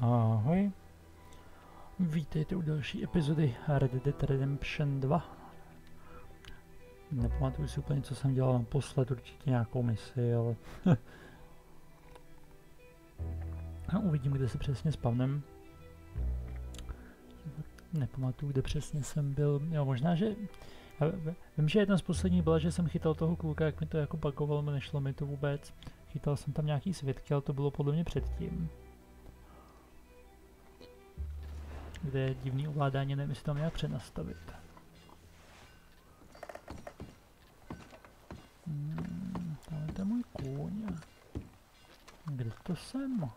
Ahoj. Vítejte u další epizody Red Dead Redemption 2. Nepamatuju si úplně, co jsem dělal naposled, určitě nějakou misi, ale... A uvidím, kde se přesně spavnem. Nepamatuju, kde přesně jsem byl. Jo, možná, že... Já vím, že jedna z posledních byla, že jsem chytal toho kluka, jak mi to jako pakoval, nešlo mi to vůbec. Chytal jsem tam nějaký svědky, ale to bylo podle mě předtím. Kde je divný ovládání, nevím, jestli to nějak přenastavit. Hmm, je ten můj kůň. Kde to jsem?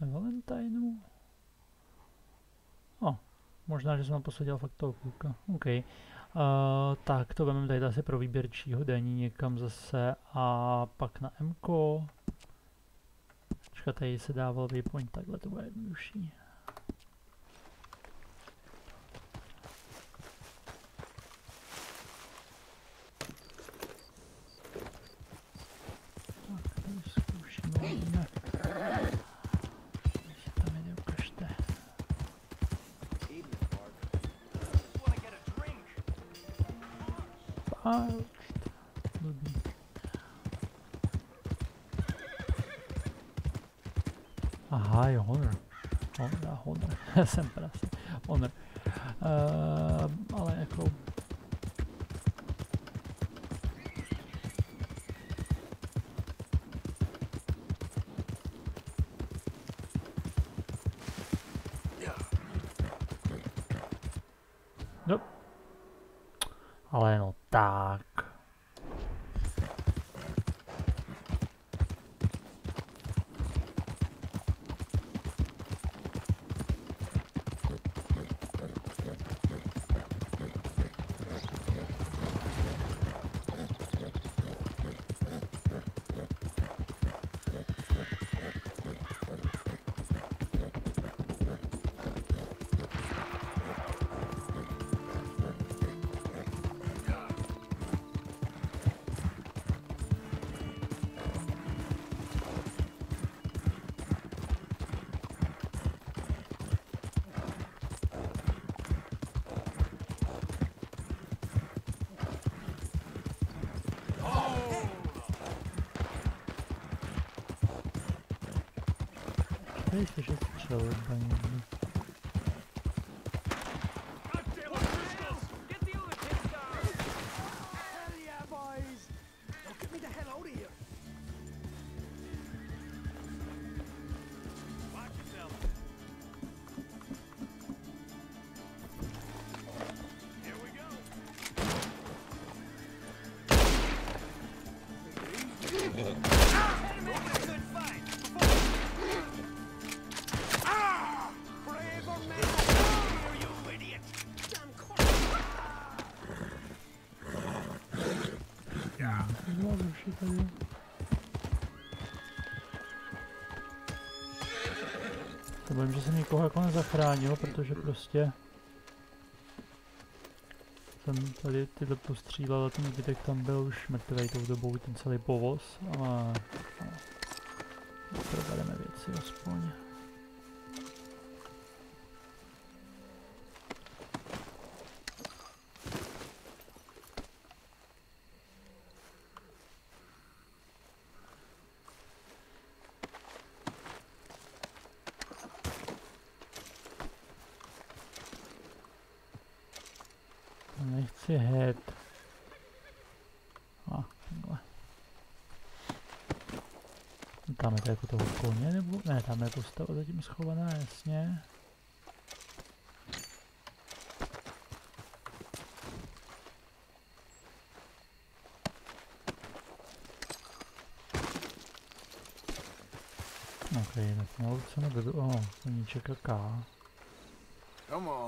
Na Valentineu? O, oh, možná, že jsem posadil fakt toho kluka. OK. Uh, tak to vezmeme tady asi pro výběrčího daní někam zase a pak na MKO. Tady se dával waypoint, takhle to bude jednodušší. Vím, že jsem nikoho jako nezachránil, protože prostě jsem tady tyhle postřílel a ten zbytek tam byl už mrtvej tou dobou, ten celý povoz, ale no, probereme věci aspoň. Nechci head. A, takhle. Tam je to jako toho koně, nebo? Ne, tam je postava zatím schovaná, jasně. Ok, tak na ulici nebudu. Oh, koníček a. Come on,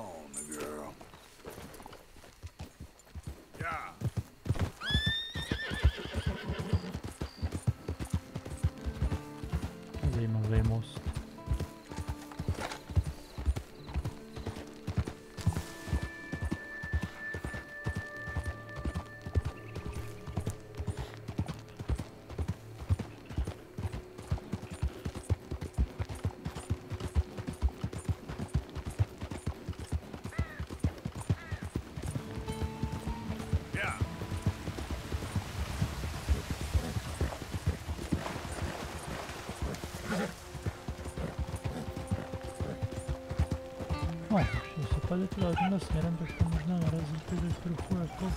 dál tímhle směrem, tak tam možná narazíte do trochu jako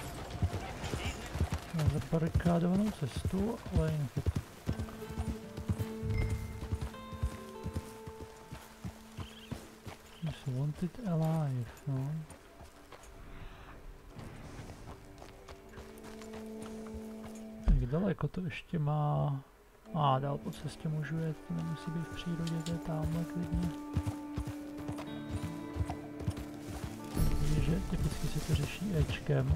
na zabarikádovanou cestu, ale jinak je to He's wanted alive, no. Jak daleko to ještě má? A ah, dál po cestě můžu jet, to nemusí být v přírodě, to je tamhle klidně. Typicky se to řeší Ečkem.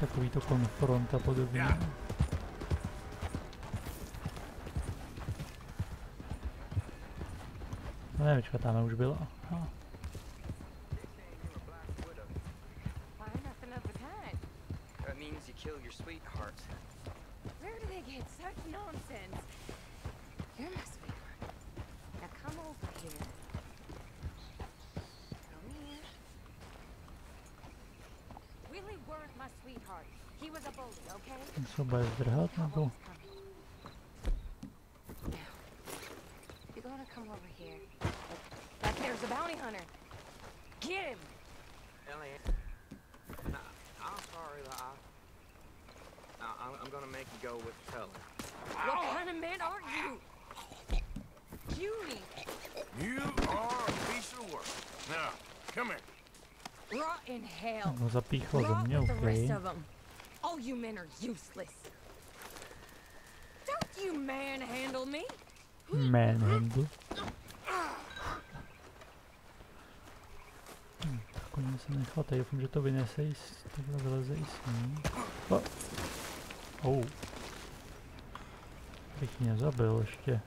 Takový to konfront a podobně. No ne, počkat, tam už byla. Him! Elliot. Nah, I'm gonna make you go with the. What kind of man are you? Cutie! You are a piece of work. Now, come here. Rot in hell. No zapíchlo ze Rot with the rest of them. You men are useless. Don't you manhandle me. Manhandle. Hm, koně se nechal, tady doufám, že to vynese i s, takhle vyleze i s ní. Oh. Bych mě zabil ještě.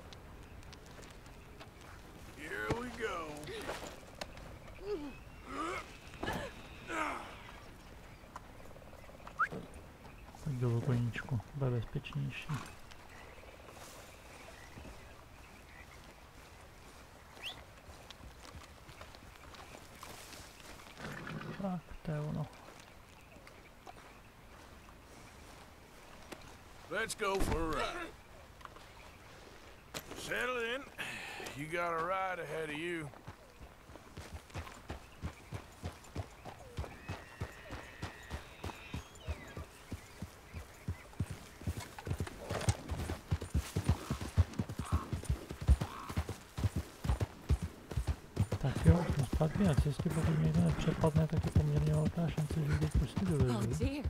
Je. Let's go for a ride. Settle in. You got a ride ahead of you. Jo, zpátky na cestě, pokud mě to nepřepadne, tak je poměrně velká šance, že jde prostě Oh dovezu. dear.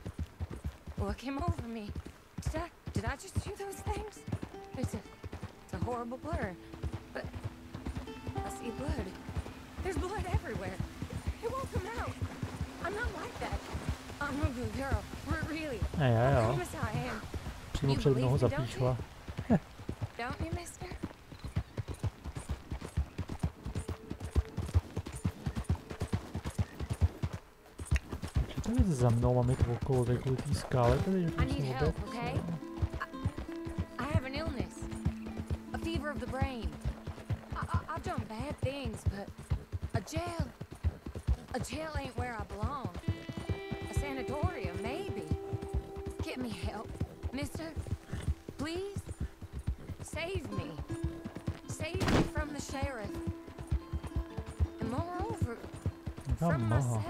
What came over me? Did I did I just do those things? It's a it's a horrible blur. But I see blood. There's blood everywhere. It won't come out. I'm not like that. I'm a good girl. R- really. I jo, promise I am. přímo You před mnou me, mám jít okolo tady kvůli té skále, tady že I need help, okay? I have an illness. A fever of the brain. I, I, I've done bad things, but a jail. A jail ain't where I belong. A sanatorium, maybe. Get me help, mister. Please? Save me. Save me from the sheriff. And moreover, from myself.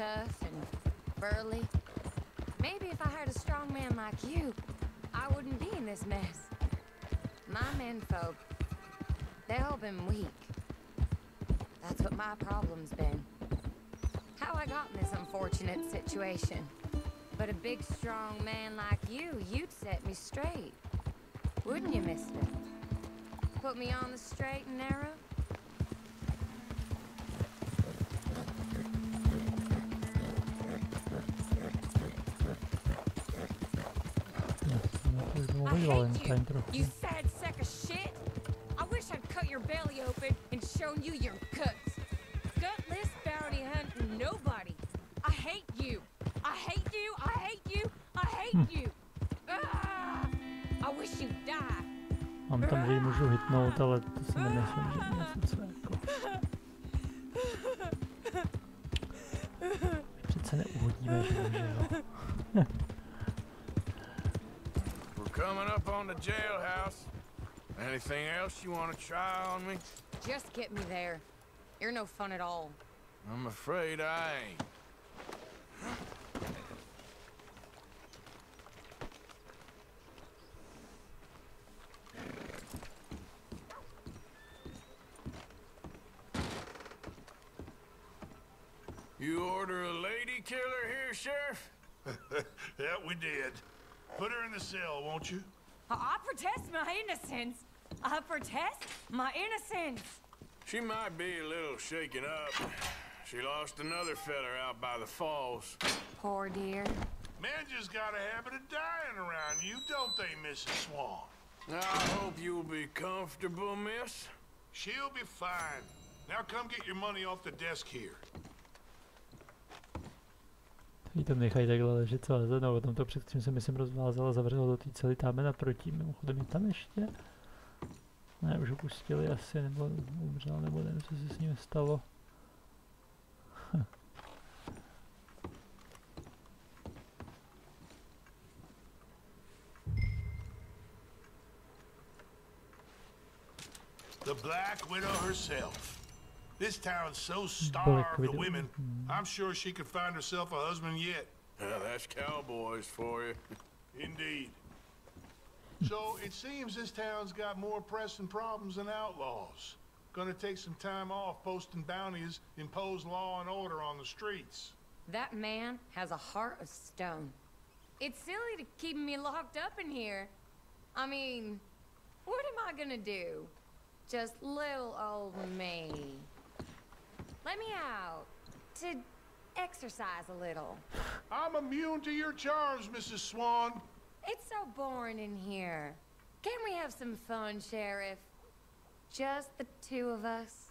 Tough and burly. Maybe if I had a strong man like you, I wouldn't be in this mess. My menfolk, they've all been weak. That's what my problem's been. How I got in this unfortunate situation. But a big, strong man like you, you'd set me straight. Wouldn't you, mister? Put me on the straight and narrow? Está introducción. Jailhouse. Anything else you want to try on me? Just get me there. You're no fun at all. I'm afraid I ain't. You order a lady killer here, Sheriff? yeah, we did. Put her in the cell, won't you? I protest my innocence. I protest my innocence. She might be a little shaken up. She lost another feather out by the falls. Poor dear. Men just got a habit of dying around you, don't they, Mrs. Swan? I hope you'll be comfortable, miss. She'll be fine. Now come get your money off the desk here. Jí tam nechají takhle ležet celé no, o tom to před tím se myslím rozvázal a zavřel do té celý táme naproti. Mimochodem je tam ještě? Ne, už ho pustili asi, nebo umřel, nebo nevím, co se s ním stalo. The Black Widow herself. This town's so starved of women, I'm sure she could find herself a husband yet. Yeah, that's cowboys for you. Indeed. So it seems this town's got more pressing problems than outlaws. Gonna take some time off posting bounties, impose law and order on the streets. That man has a heart of stone. It's silly to keep me locked up in here. I mean, what am I gonna do? Just little old me. Let me out to exercise a little. I'm immune to your charms, Mrs. Swan. It's so boring in here. Can we have some fun, Sheriff? Just the two of us?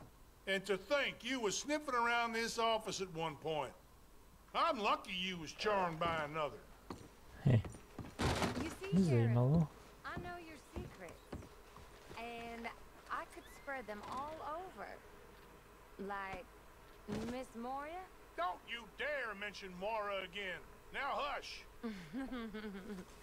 And to think you was sniffing around this office at one point. I'm lucky you was charmed by another. Hey. You see, Sheriff, zajímalo. I know your secrets. And I could spread them all over. Like Miss Moria? Don't you dare mention Mora again. Now hush.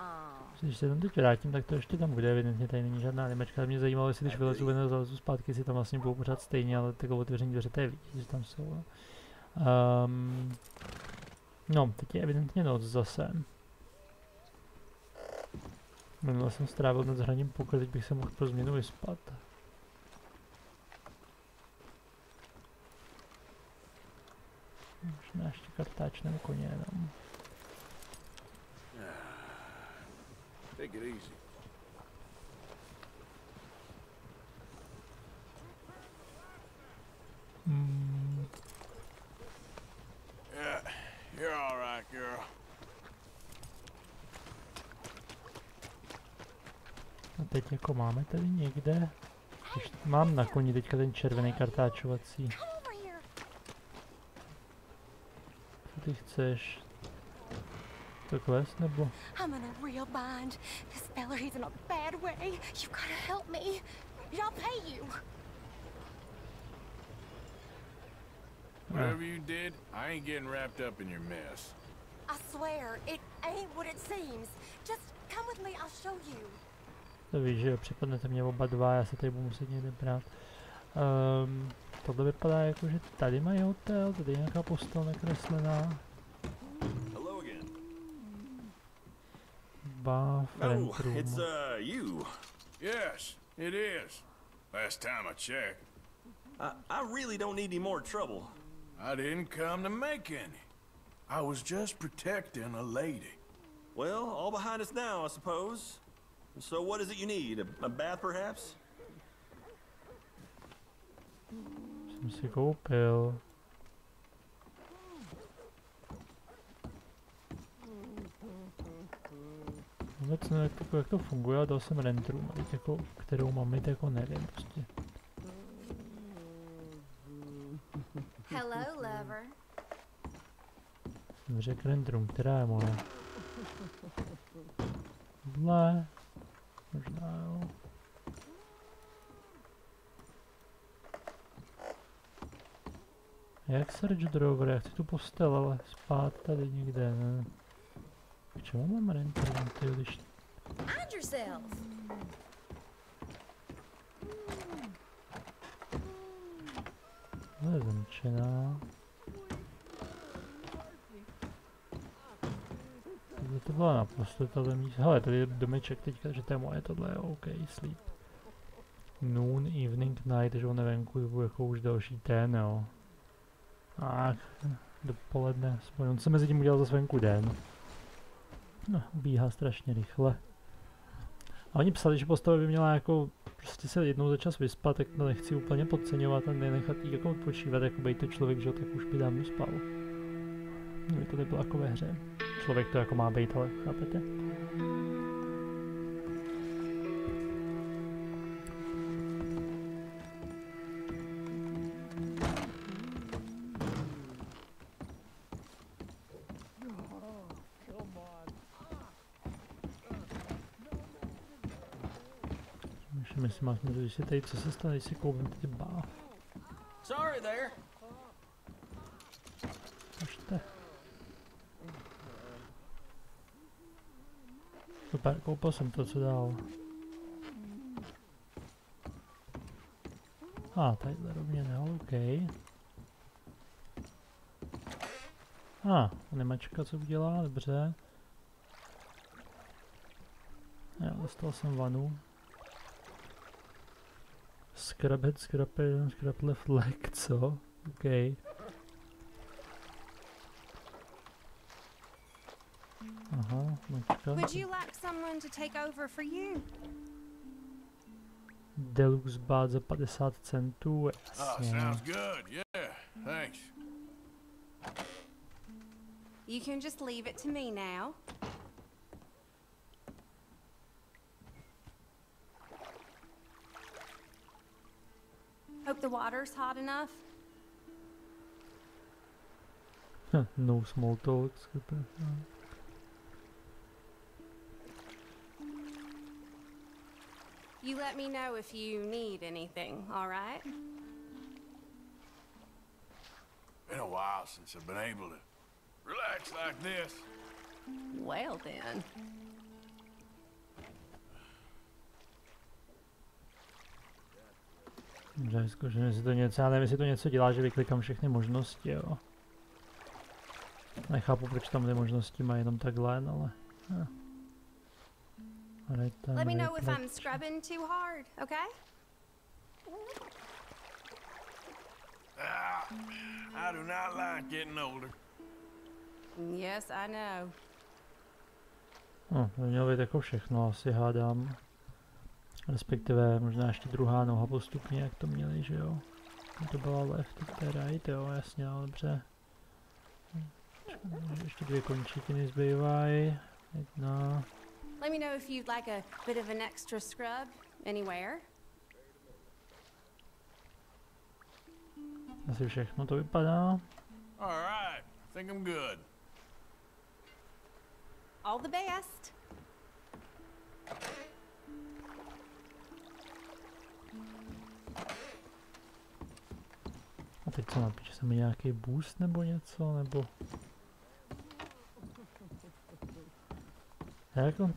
Oh. Když se tam teď vrátím, tak to ještě tam bude, evidentně tady není žádná animačka. Ale mě zajímalo, jestli když vylezu ven a zalezu zpátky, jestli tam vlastně budou pořád stejně, ale takové otevření dveře, to je vidět, že tam jsou. Um, no, teď je evidentně noc zase. Minule jsem strávil noc hraním poker, teď bych se mohl pro změnu vyspat. Možná ještě kartáč nebo koně jenom. Take it easy. Mm, Yeah, you're all right, girl. a teď jako máme tady někde? Mám na koni teďka ten červený kartáčovací. Come over here. Co ty chceš? To quest nebo? I'm in a real bind. This fella, he's in a bad way. You've got to help me. I'll pay you. Whatever you did, I ain't getting wrapped up in your mess. I swear, it ain't what it seems. Just come with me, I'll show you. To víš, že jo, připadnete mě oba dva, já se tady budu muset někde brát. Um, tohle vypadá jako, že tady mají hotel, tady je nějaká postel nakreslená. Hello again. Bath, Oh, it's uh you. Yes, it is. Last time I checked, I, I really don't need any more trouble. I didn't come to make any. I was just protecting a lady. Well, all behind us now, I suppose. So what is it you need? A, a bath, perhaps? Jsem si koupil. Vůbec nevím, jak to, jak to funguje, ale dal jsem rent room, a teď jako, kterou mám mít, jako nevím prostě. Hello, lover. Jsem řekl rent room, která je moje. Tohle. Možná jo. Jak search drawer? Já chci tu postel, ale spát tady někde, ne? K čemu mám renter, ty když to je zamčená. Tohle to bylo naprosto tohle místo. Hele, tady je domeček teďka, že to je moje, tohle je OK, sleep. Noon, evening, night, že on nevenku jako už další ten, jo. Ach, dopoledne, on se mezi tím udělal zase venku den. No, ubíhá strašně rychle. A oni psali, že postava by měla jako prostě se jednou za čas vyspat, tak to nechci úplně podceňovat a nenechat jí jako odpočívat, jako bejt to člověk, že tak už by dávno spal. No, to nebylo jako ve hře. Člověk to jako má být, ale chápete? Máš když si tady, co se stane, když si koupím ty bá. Sorry there. Počte. Super, koupil jsem to, co dál. A, ah, tadyhle rovně ne, OK. A, ah, nemačka co udělá, dobře. Já dostal jsem vanu. Scrap head, scrap head, scrap left leg, co? OK. Aha, mačka. Would you like someone to take over for you? Deluxe bát za 50 centů, Oh, jasně. sounds good. Yeah, thanks. You can just leave it to me now. Hope the water's hot enough. no small talk, You let me know if you need anything, all right? Been a while since I've been able to relax like this. Well then. Dobře, zkusím, jestli to něco, já nevím, jestli to něco dělá, že vyklikám všechny možnosti, jo. Nechápu, proč tam ty možnosti mají jenom takhle, no, ale... Eh. Right time, Let me right know if I'm scrubbing too hard, okay? Ah, I do not like getting older. Yes, I know. No, to mělo být jako všechno, asi hádám. Respektive možná ještě druhá noha postupně, jak to měli, že jo. To byla left, to je right, jo, jasně, no, dobře. Ještě dvě končetiny zbývají. Jedna. Let me know if you'd like a bit of an extra scrub anywhere. Asi všechno to vypadá. All right, I think I'm good. All the best. Teď co napíše se mi nějaký boost nebo něco, nebo... Já jako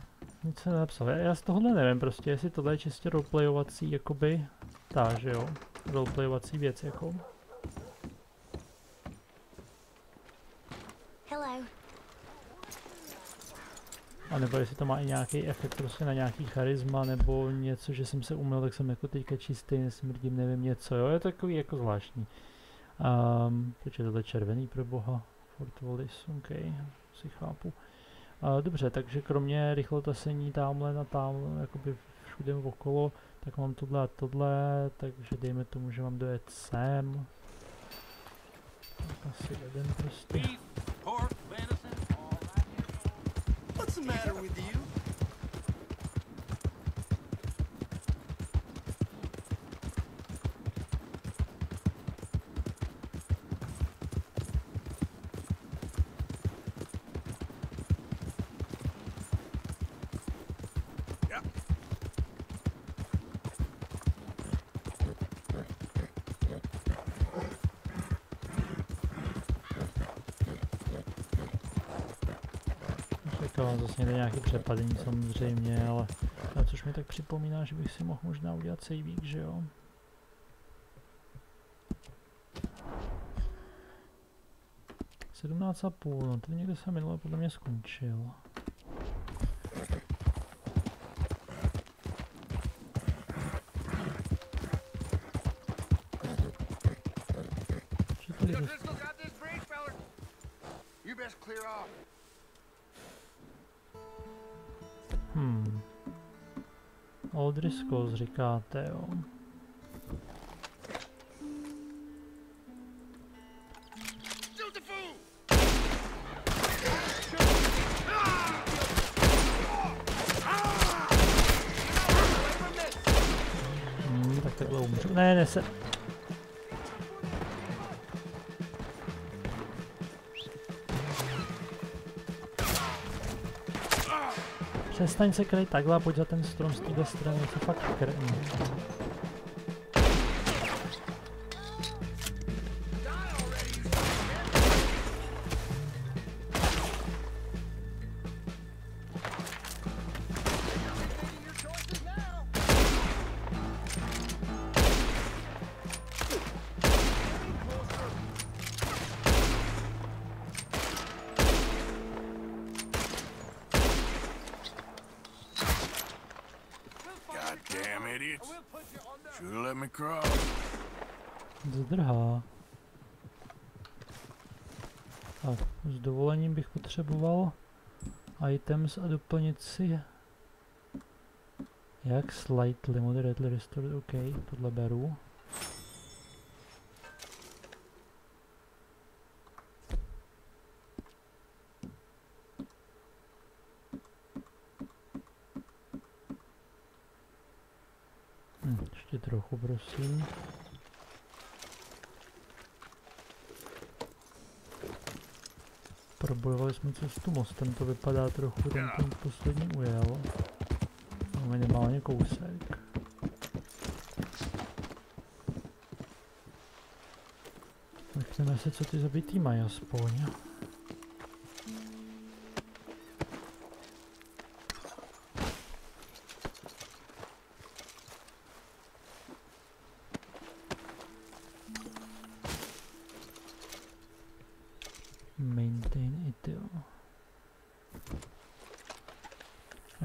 nic se nenapsal. Já, já z tohohle nevím prostě, jestli tohle je čistě roleplayovací, jakoby, tá, že jo, roleplayovací věc, jako. A nebo jestli to má i nějaký efekt prostě na nějaký charisma, nebo něco, že jsem se umyl, tak jsem jako teďka čistý, nesmrdím, nevím něco, jo, je to takový jako zvláštní. Um, proč je tohle červený pro boha? Fort Wallis, OK, si chápu. Uh, dobře, takže kromě rychlotasení tamhle na tamhle, jakoby všude okolo, tak mám tohle a tohle, takže dejme tomu, že mám dojet sem. Tak asi jeden prostě. Pork, venison, all that. What's the matter with you? teďka mám zase někde nějaký přepadení samozřejmě, ale, což mi tak připomíná, že bych si mohl možná udělat saveík, že jo? Sedmnáct a půl, no tady někde jsem minule podle mě skončil. Říkáte, jo. Přestaň se kryt takhle a pojď za ten strom z téhle strany, to fakt krní. Items a doplnit si jak slightly moderately restored, OK, tohle beru. Hm, ještě trochu, prosím. Probojovali jsme cestu mostem, to vypadá trochu, ten ten poslední ujel. Minimálně kousek. Řekneme si, co ty zabitý mají aspoň.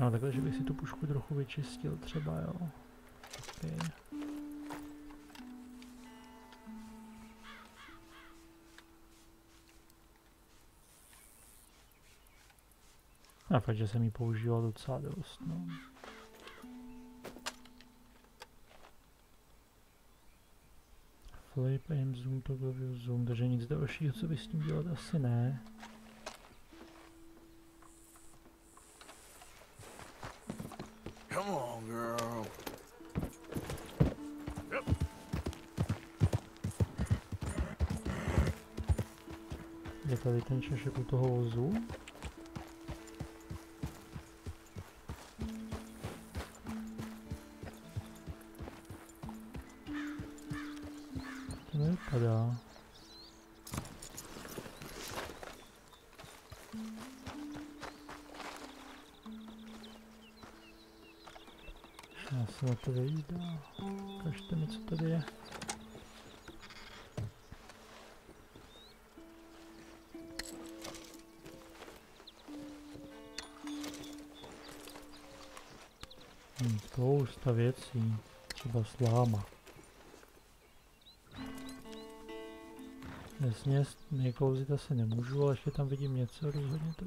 No takhle, že bych si tu pušku trochu vyčistil třeba, jo. Okay. A fakt, že jsem ji používal docela dost, no. Flip, aim, zoom, toggle view, zoom, takže nic dalšího, co by s tím dělat, asi ne. Ten češek u toho vozu? To nevypadá. Já se na to vejdu. Kažte mi, co tady je. Spousta věcí. Třeba sláma. Jasně, neklouzit asi nemůžu, ale ještě tam vidím něco, rozhodně to.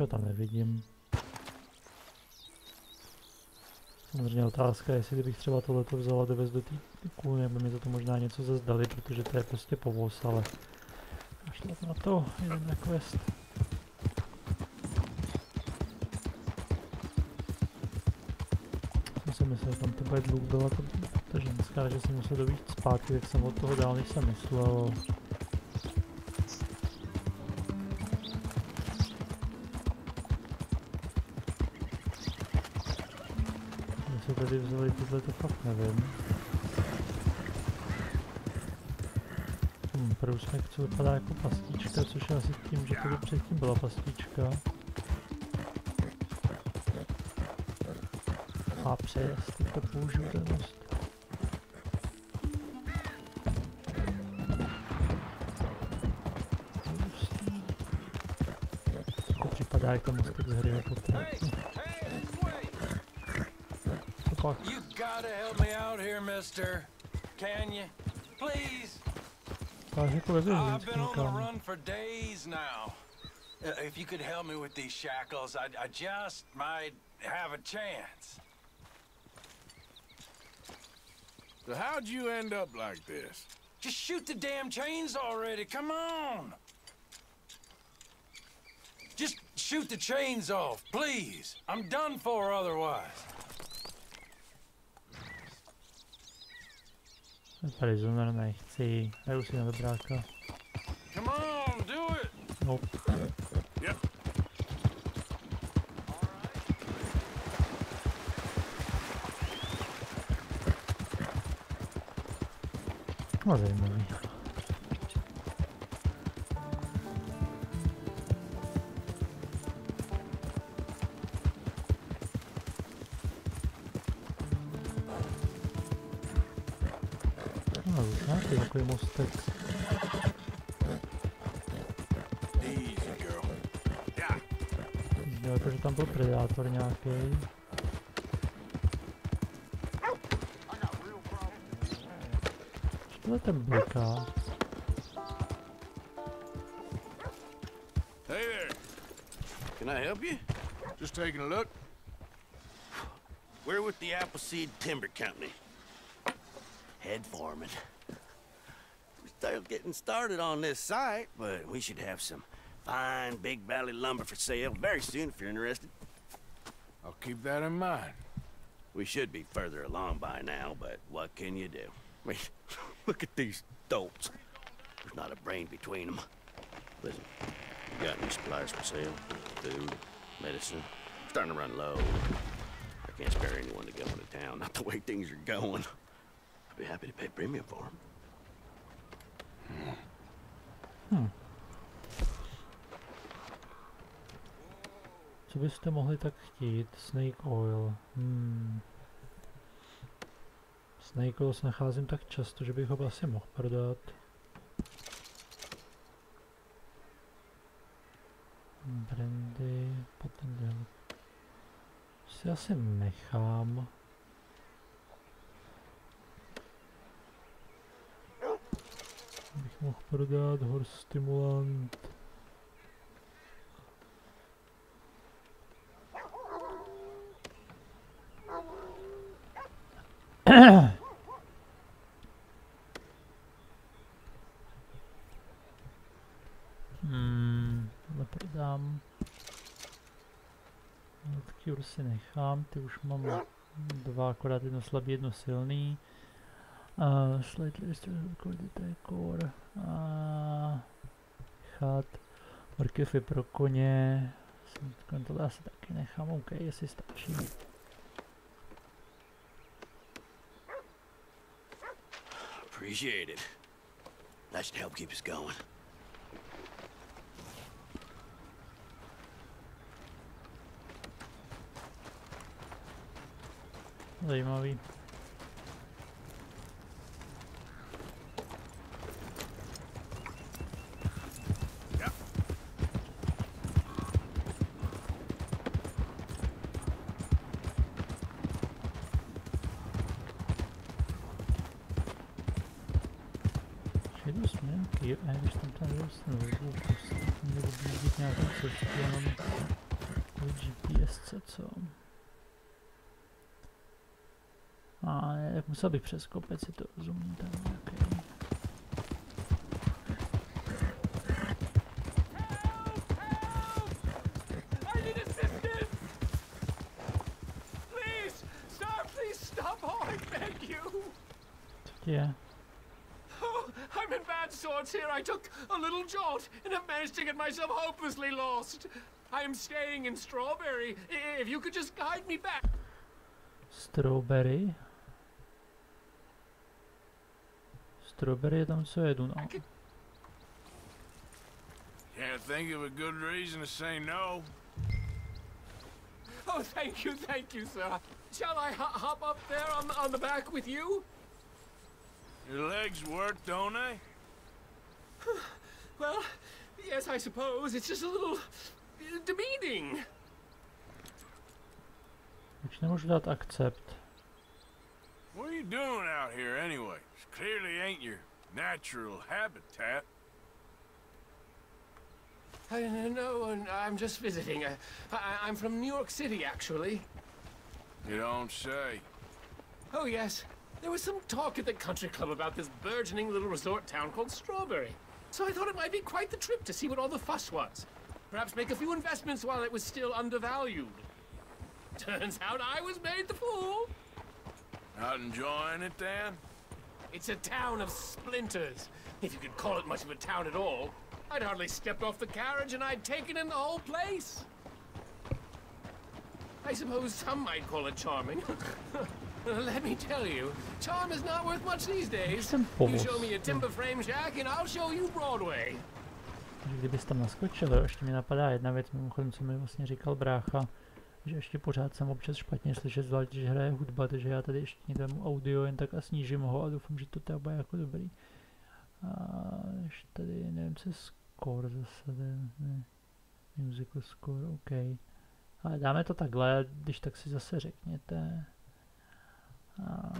ho tam nevidím. Samozřejmě otázka, jestli kdybych třeba tohleto vzal a dovez do té kůny, aby mi za to možná něco zazdali, protože to je prostě povoz, ale až na to, jeden na quest. Jsem si myslel, že tam to bude byla ta, ta ženská, že jsem musel dobít zpátky, tak jsem od toho dál, než jsem myslel. Tady vzali tyhle, to fakt nevím. Hm, průsmek, co vypadá jako pastička, což je asi tím, že tady předtím byla pastička. A přejezd, teď to použiju ten most. To připadá jako mostek z hry jako tak. Co pak? You gotta help me out here, mister. Can you? Please? Vypadá I've been on the kámo. run for days now. Uh, If you could help me with these shackles, I, I just might have a chance. So how'd you end up like this? Just shoot the damn chains already, come on! Just shoot the chains off, please. I'm done for otherwise. Zapalić do normalnej akcji. Ja już nie wybraka. Come on, do it! Nope. Yep. Może i mówi. those sticks. Deve preso tanto il predator neanche io. Scusate blocca. Hey there. Can I help you? Just taking a look. We're with the Appleseed Timber Company. Head foreman. Getting started on this site, but we should have some fine Big Valley lumber for sale very soon if you're interested. I'll keep that in mind. We should be further along by now, but what can you do? I mean, look at these dolts. There's not a brain between them. Listen, you got any supplies for sale? Food, medicine? Starting to run low. I can't spare anyone to go into town, not the way things are going. I'd be happy to pay premium for them. Co byste mohli tak chtít? Snake oil. Hmm. Snake oil se nacházím tak často, že bych ho asi mohl prodat. Brandy, potom si asi nechám. Bych mohl prodat horse stimulant. Hmm, tohle prodám. Cure si nechám, ty už mám dva, akorát jedno slabý, jedno silný. Uh, slightly restricted decor. Uh, chat. Je pro koně. Tohle asi taky nechám, OK, jestli stačí. Appreciate it. That should help keep us going. Zajímavý. Jedu směrky, dostanu, to prostě mělo být nějakou cestu, jenom GPS, co? A musel bych přes kopec si to rozumím tam a little jolt, and have managed to get myself hopelessly lost. I am staying in Strawberry. If you could just guide me back. Strawberry? Strawberry je tam, co jedu, no. Can't think of a good reason to say no. Oh, thank you, thank you, sir. Shall I ho- hop up there on, on the back with you? Your legs work, don't they? Well, yes, I suppose. It's just a little uh, demeaning. Proč nemůžu dát accept? What are you doing out here anyway? It clearly ain't your natural habitat. I, no, uh, I'm just visiting. Uh, I, I'm from New York City, actually. You don't say. Oh, yes. There was some talk at the country club about this burgeoning little resort town called Strawberry. So I thought it might be quite the trip to see what all the fuss was. Perhaps make a few investments while it was still undervalued. Turns out I was made the fool. Not enjoying it Dan? It's a town of splinters, if you could call it much of a town at all. I'd hardly stepped off the carriage and I'd taken in the whole place. I suppose some might call it charming. Let me tell you, charm is not worth much these days. You show me a timber frame shack and I'll show you Broadway. že kdybys tam naskočil, jo, ještě mi napadá jedna věc, mimochodem, co mi vlastně říkal brácha, že ještě pořád jsem občas špatně slyšet, zvlášť když hraje hudba, takže já tady ještě někde audio jen tak a snížím ho a doufám, že to teda bude jako dobrý. A ještě tady, nevím, co je score zase, ne, ne, musical score, OK. Ale dáme to takhle, když tak si zase řekněte. A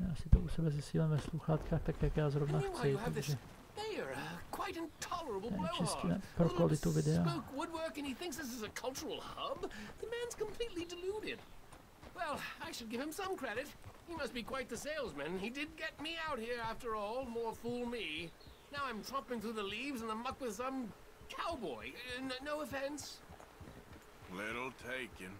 já si to u sebe zesílám ve sluchátkách, tak jak já zrovna chci, you have this takže mayor, quite intolerable čistě blowhard. pro A little kvalitu videa. Woodwork and he thinks this is a cultural hub? The man's completely deluded. Well, I should give him some credit. He must be quite the salesman. He did get me out here after all, more fool me. Now I'm tromping through the leaves in the muck with some cowboy. Uh, no offense. Little taken.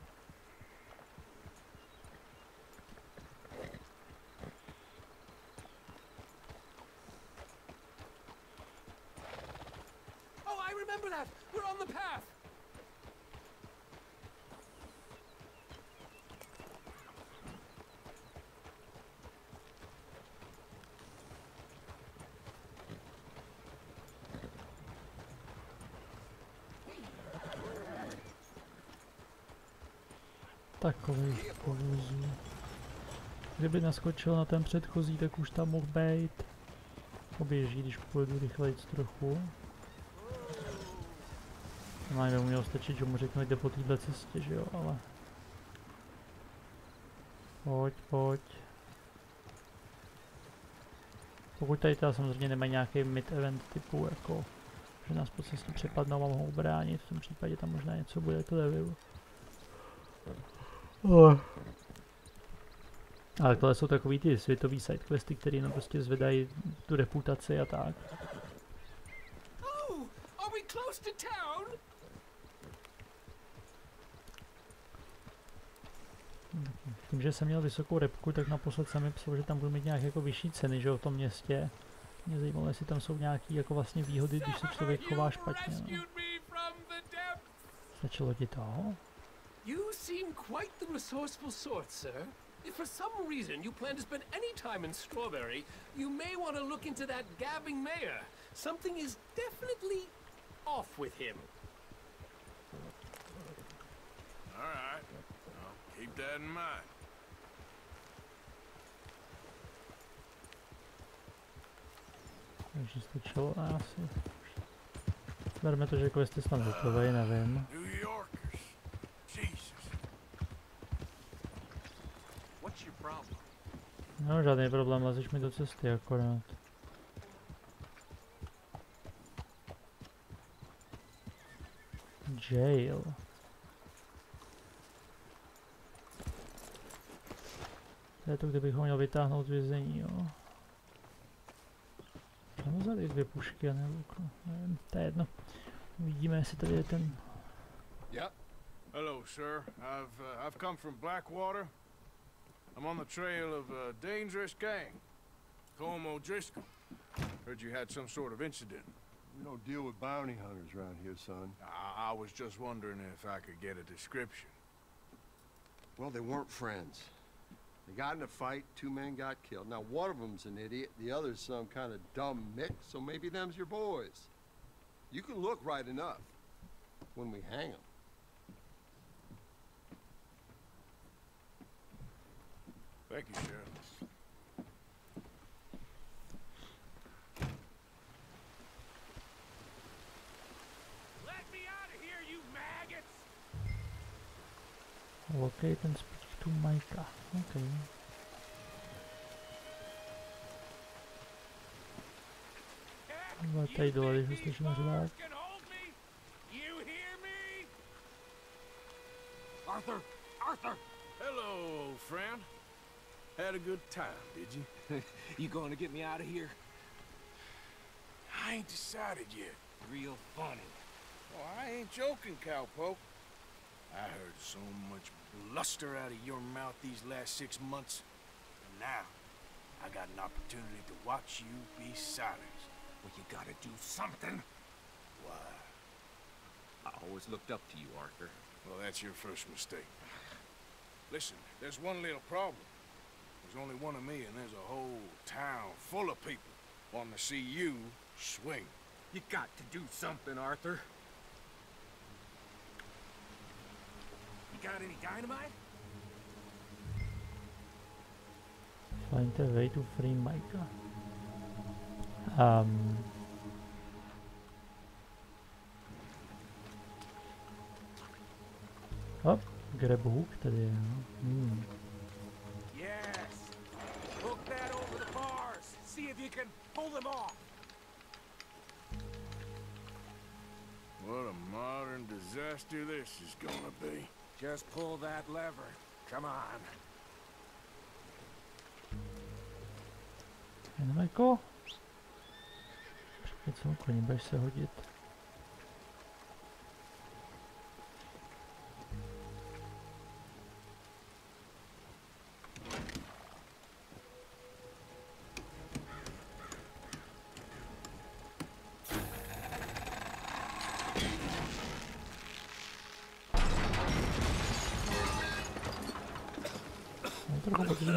Oh, I remember that. We're on the path. Takových povozů. Kdyby naskočil na ten předchozí, tak už tam mohl být. Oběží, když pojedu rychlejc trochu. No, by mu mělo stačit, že mu řeknu, jde po této cestě, že jo, ale... Pojď, pojď. Pokud tady teda samozřejmě nemají nějaký mid-event typu, jako... Že nás po cestě přepadnou a mohou bránit, v tom případě tam možná něco bude, to nevím. Oh. Ale tohle jsou takový ty světový sidequesty, které jenom prostě zvedají tu reputaci a tak. Oh, are we close to town? Tím, že jsem měl vysokou repku, tak naposled jsem mi psal, že tam budu mít nějak jako vyšší ceny, že jo, v tom městě. Mě zajímalo, jestli tam jsou nějaký jako vlastně výhody, když se člověk chová špatně. No. Stačilo ti to? You seem quite the resourceful sort, sir. If for some reason you plan to spend any time in Strawberry, you may want to look into that gabbing mayor. Something is definitely off with him. All right. I'll keep that in mind. Takže stačilo asi. Berme to, že quest je snad hotový, nevím. No, žádný problém, lezeš mi do cesty akorát. Jail. To je to, kde bych ho měl vytáhnout z vězení, jo. Tam vzali dvě pušky a ne luk, nevím, to je jedno. Uvidíme, jestli tady je ten... Hello, sir. I've uh, I've come from Blackwater. I'm on the trail of a dangerous gang. Colm O'Driscoll. Heard you had some sort of incident. We don't deal with bounty hunters around here, son. I, I was just wondering if I could get a description. Well, they weren't friends. They got in a fight, two men got killed. Now, one of them's an idiot, the other's some kind of dumb mix, so maybe them's your boys. You can look right enough when we hang 'em. Thank you, Sheriff. Let me out of here, you maggots! Locate and speak to Micah. Okay. Byla tady dole, když ho slyšíme řvát. Can hold me? You hear me? Arthur! Arthur! Hello, old friend. Had a good time, did you? You going to get me out of here? I ain't decided yet. Real funny. Oh, I ain't joking, cowpoke. I heard so much bluster out of your mouth these last six months. And now, I got an opportunity to watch you be silenced. Well, you gotta do something. Why? I always looked up to you, Arthur. Well, that's your first mistake. Listen, there's one little problem. There's only one of me, and there's a whole town full of people wanting to see you swing. You got to do something, Arthur. You got any dynamite? Find a way to free Micah. Um, oh, grab a hook tady je. Hmm. Yes. Hook that over the bars. See if you can pull them off. What a modern disaster this is gonna be. Just pull that lever. Come on. Ennek a... És itt szóval könnyűbe összehogy.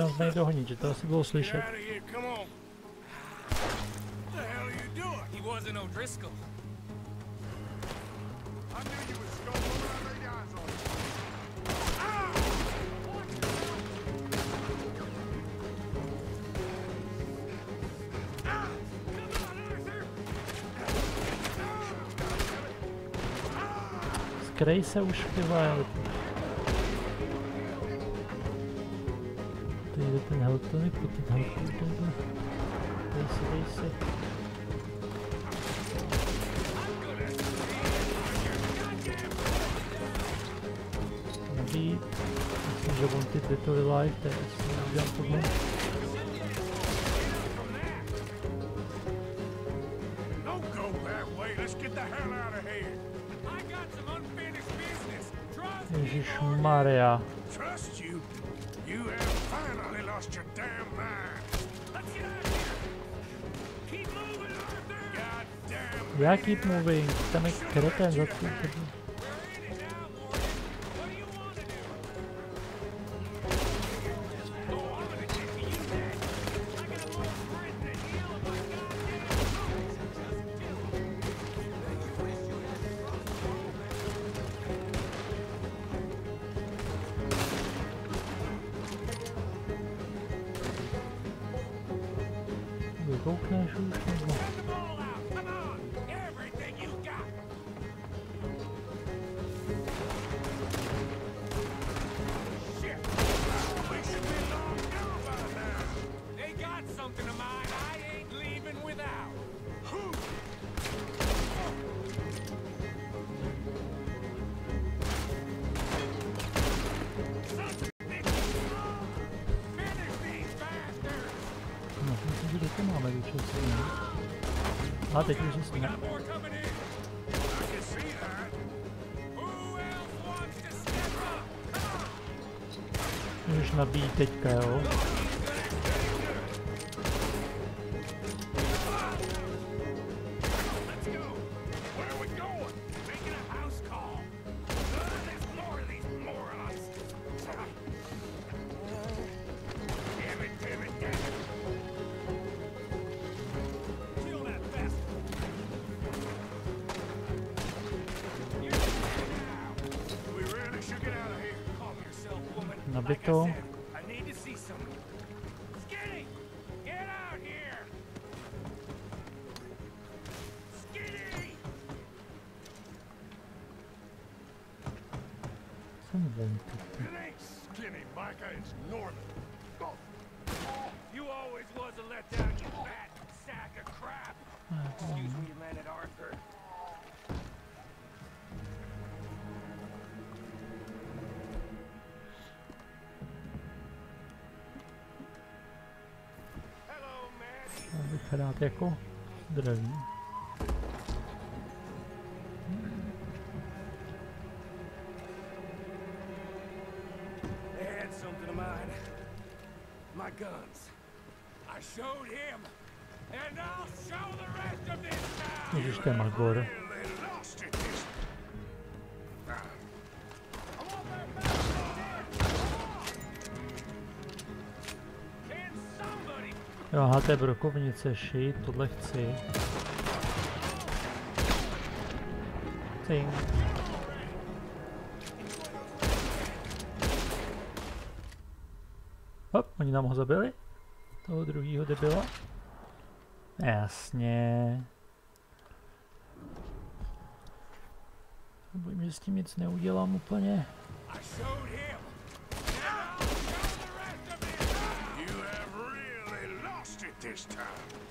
Nás nejde honit, že to asi bylo Get slyšet. out of here, come Cuidado, tudo, cuidado, tudo. Isso, isso. die Myślę, że włączy tytuł live, teraz zrobiłam pogląd. Jezus Maria. Lost your damn mind. Let's get out of here. Keep moving, Arthur. God damn. Já keep moving, tam je kreten Can somebody Jo, aha, to je brokovnice, shit, tohle chci. Cing. Hop, oni nám ho zabili? Toho druhýho debila? Jasně. Bojím, že s tím nic neudělám úplně. I showed him. And I'll show the rest of this town. You have really lost it this time.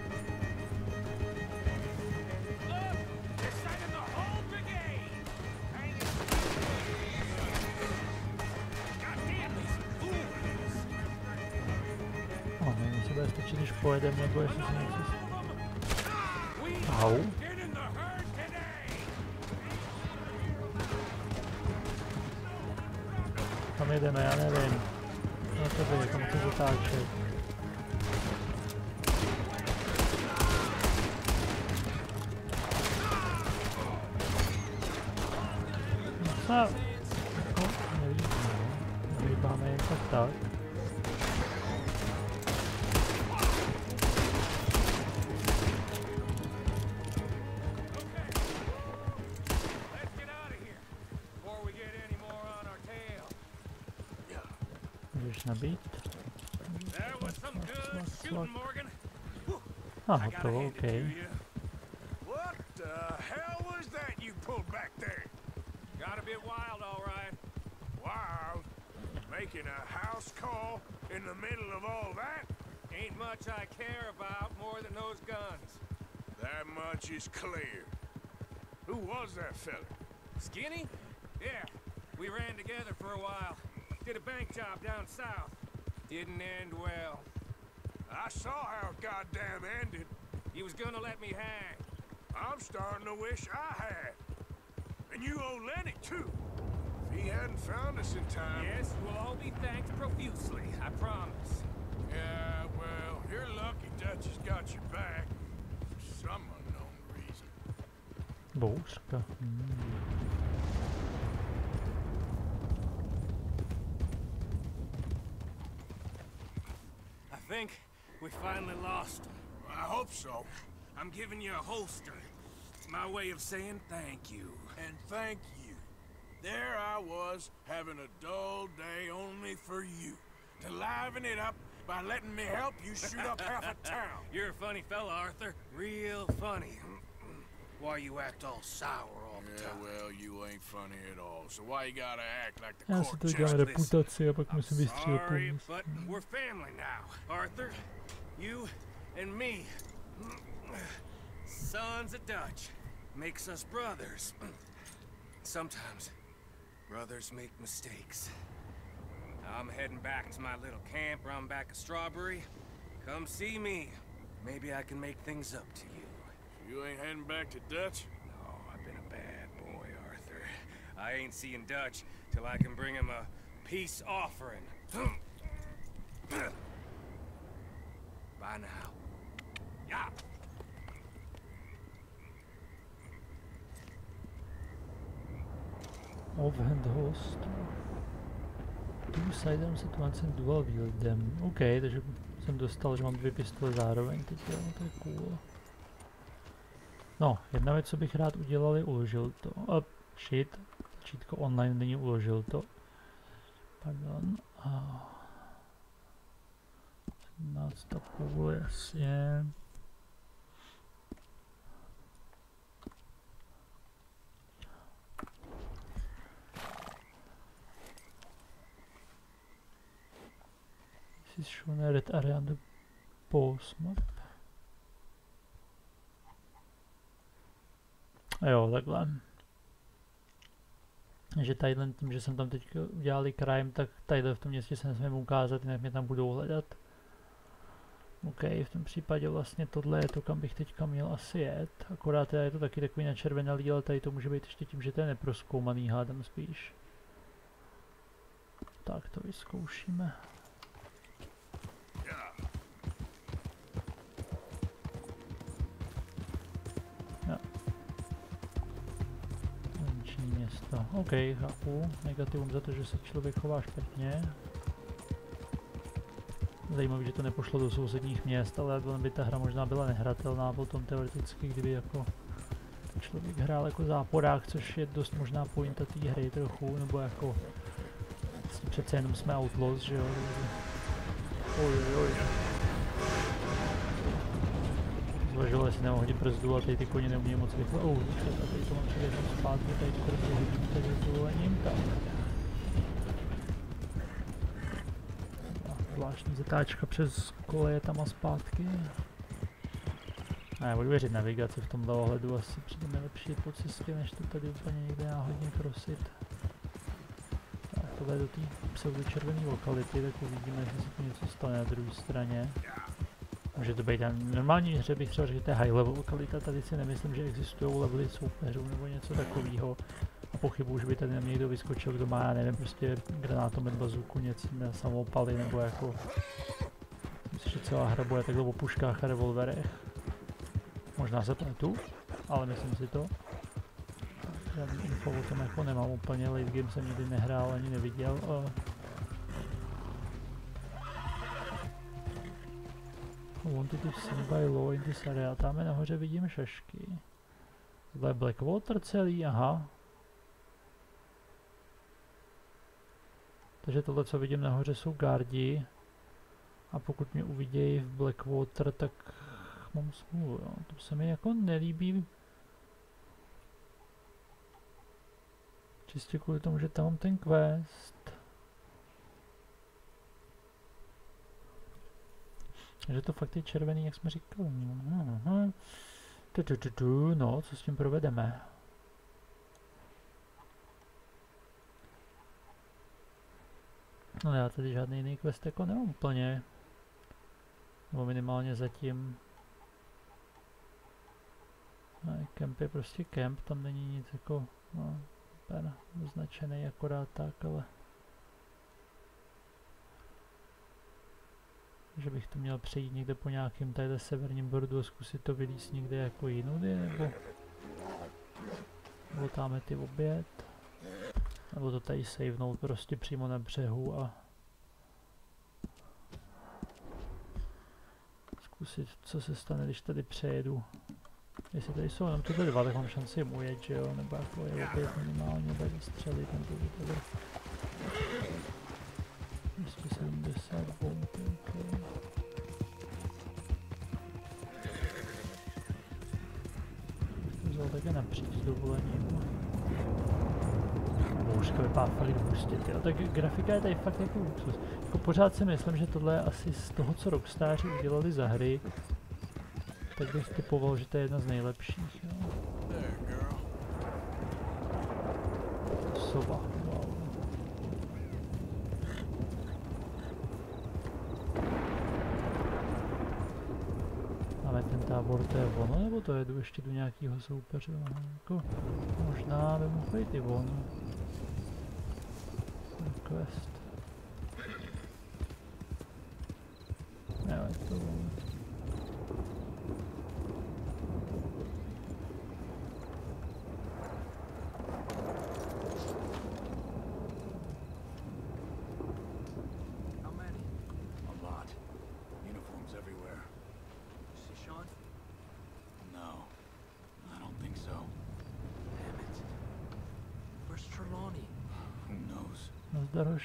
A I gotta hotovo, hand it OK. to you. What the hell was that you pulled back there? Got a bit wild, all right. Wild? Making a house call in the middle of all that? Ain't much I care about more than those guns. That much is clear. Who was that fella? Skinny? Yeah, we ran together for a while. Did a bank job down south. Didn't end well. I saw how it goddamn ended. He was gonna let me hang. I'm starting to wish I had. And you owe Lenny, too. If he hadn't found us in time... Yes, we'll all be thanked profusely, I promise. Yeah, well, you're lucky Dutch has got your back. For some unknown reason. Boska. I think we finally lost him? I hope so. I'm giving you a holster. It's my way of saying thank you. And thank you. There I was, having a dull day only for you. To liven it up by letting me help you shoot up half a town. You're a funny fella, Arthur. Real funny. Why you act all sour all the time? Yeah, well, you ain't funny at all. So why you gotta act like the Já court to jester? dělám pak musím vystřílet Sorry, but we're family now. Arthur, you and me. Sons of Dutch. Makes us brothers. Sometimes brothers make mistakes. I'm heading back to my little camp around back of Strawberry. Come see me. Maybe I can make things up to you. You ain't heading back to Dutch? No, I've been a bad boy, Arthur. I ain't seeing Dutch till I can bring him a peace offering. Bye now. Yeah. Offhand host. Two sidearms at once and dual wield them. OK, takže jsem dostal, že mám dvě pistole zároveň teď, jo, to je cool. No, jedna věc, co bych rád udělal, je uložil to. A shit, čítko online není uložil to. Pardon. A... 17 půl, jasně. This is shown a red area on the map. Jo, takhle. Že tadyhle tím, že jsem tam teď udělali crime, tak tadyhle v tom městě se nesmím ukázat, jinak mě tam budou hledat. OK, v tom případě vlastně tohle je to, kam bych teďka měl asi jet. Akorát teda je to taky takový načervenalý, ale tady to může být ještě tím, že to je neproskoumaný, hádám spíš. Tak to vyzkoušíme. Město. OK, chápu. Negativum za to, že se člověk chová špatně. Zajímavé, že to nepošlo do sousedních měst, ale by ta hra možná byla nehratelná potom teoreticky, kdyby jako člověk hrál jako záporák, což je dost možná pointa té hry trochu, nebo jako přece jenom jsme outlaws, že jo. takže- Oj, oj, oj. Zvažoval, jestli nemohl brzdu a tady ty koně neumí moc rychle. Oh, a tady to mám předět zpátky, tady to prostě hodím tady s dovolením, tak. Zvláštní zatáčka přes koleje tam a zpátky. Ne, budu věřit navigaci v tomhle ohledu, asi přijde mi lepší po cestě, než to tady úplně někde náhodně krosit. Tak tohle je do té pseudočervené lokality, tak uvidíme, jestli se tu něco stane na druhé straně. Může to být normální hře bych třeba řekl, že high level lokalita, tady si nemyslím, že existují levely soupeřů nebo něco takového. A pochybuji, že by tady někdo vyskočil, kdo má, já nevím, prostě granátomet, bazuku, něco na samopaly, nebo jako... Myslím, že celá hra bude takhle o puškách a revolverech. Možná se pletu, ale myslím si to. Žádný info o tom jako nemám úplně, late game jsem nikdy nehrál ani neviděl. Uh, Seen by law in this area. Tam nahoře vidím šašky. Tohle je Blackwater celý, aha. Takže tohle, co vidím nahoře, jsou gardi. A pokud mě uvidějí v Blackwater, tak mám smůlu, jo. To se mi jako nelíbí. Čistě kvůli tomu, že tam mám ten quest. Takže to fakt je červený, jak jsme říkali. Mhm. No, co s tím provedeme? No já tady žádný jiný quest jako nemám úplně. Nebo minimálně zatím. No, kemp je prostě kemp, tam není nic jako, no, označený akorát tak, ale... že bych to měl přejít někde po nějakém tady severním bordu a zkusit to vylíst někde jako jinudy, nebo... Tam ty oběd. Nebo to tady savenout prostě přímo na břehu a... zkusit, co se stane, když tady přejedu. Jestli tady jsou jenom tyhle dva, tak mám šanci jim ujet, že jo? Nebo jako je opět minimálně tak zastřelit, nebo tady. 270 Také napříč s dovolením. Bouřka vypadá fakt hustě, tyjo. Tak grafika je tady fakt jako luxus. Jako pořád si myslím, že tohle je asi z toho, co Rockstáři udělali za hry, tak bych typoval, že to je jedna z nejlepších. Jo. Sova. Wow. Ale ten tábor to je ono, nebo to jedu ještě do nějakého soupeře? Jako, možná by mohl být i ono.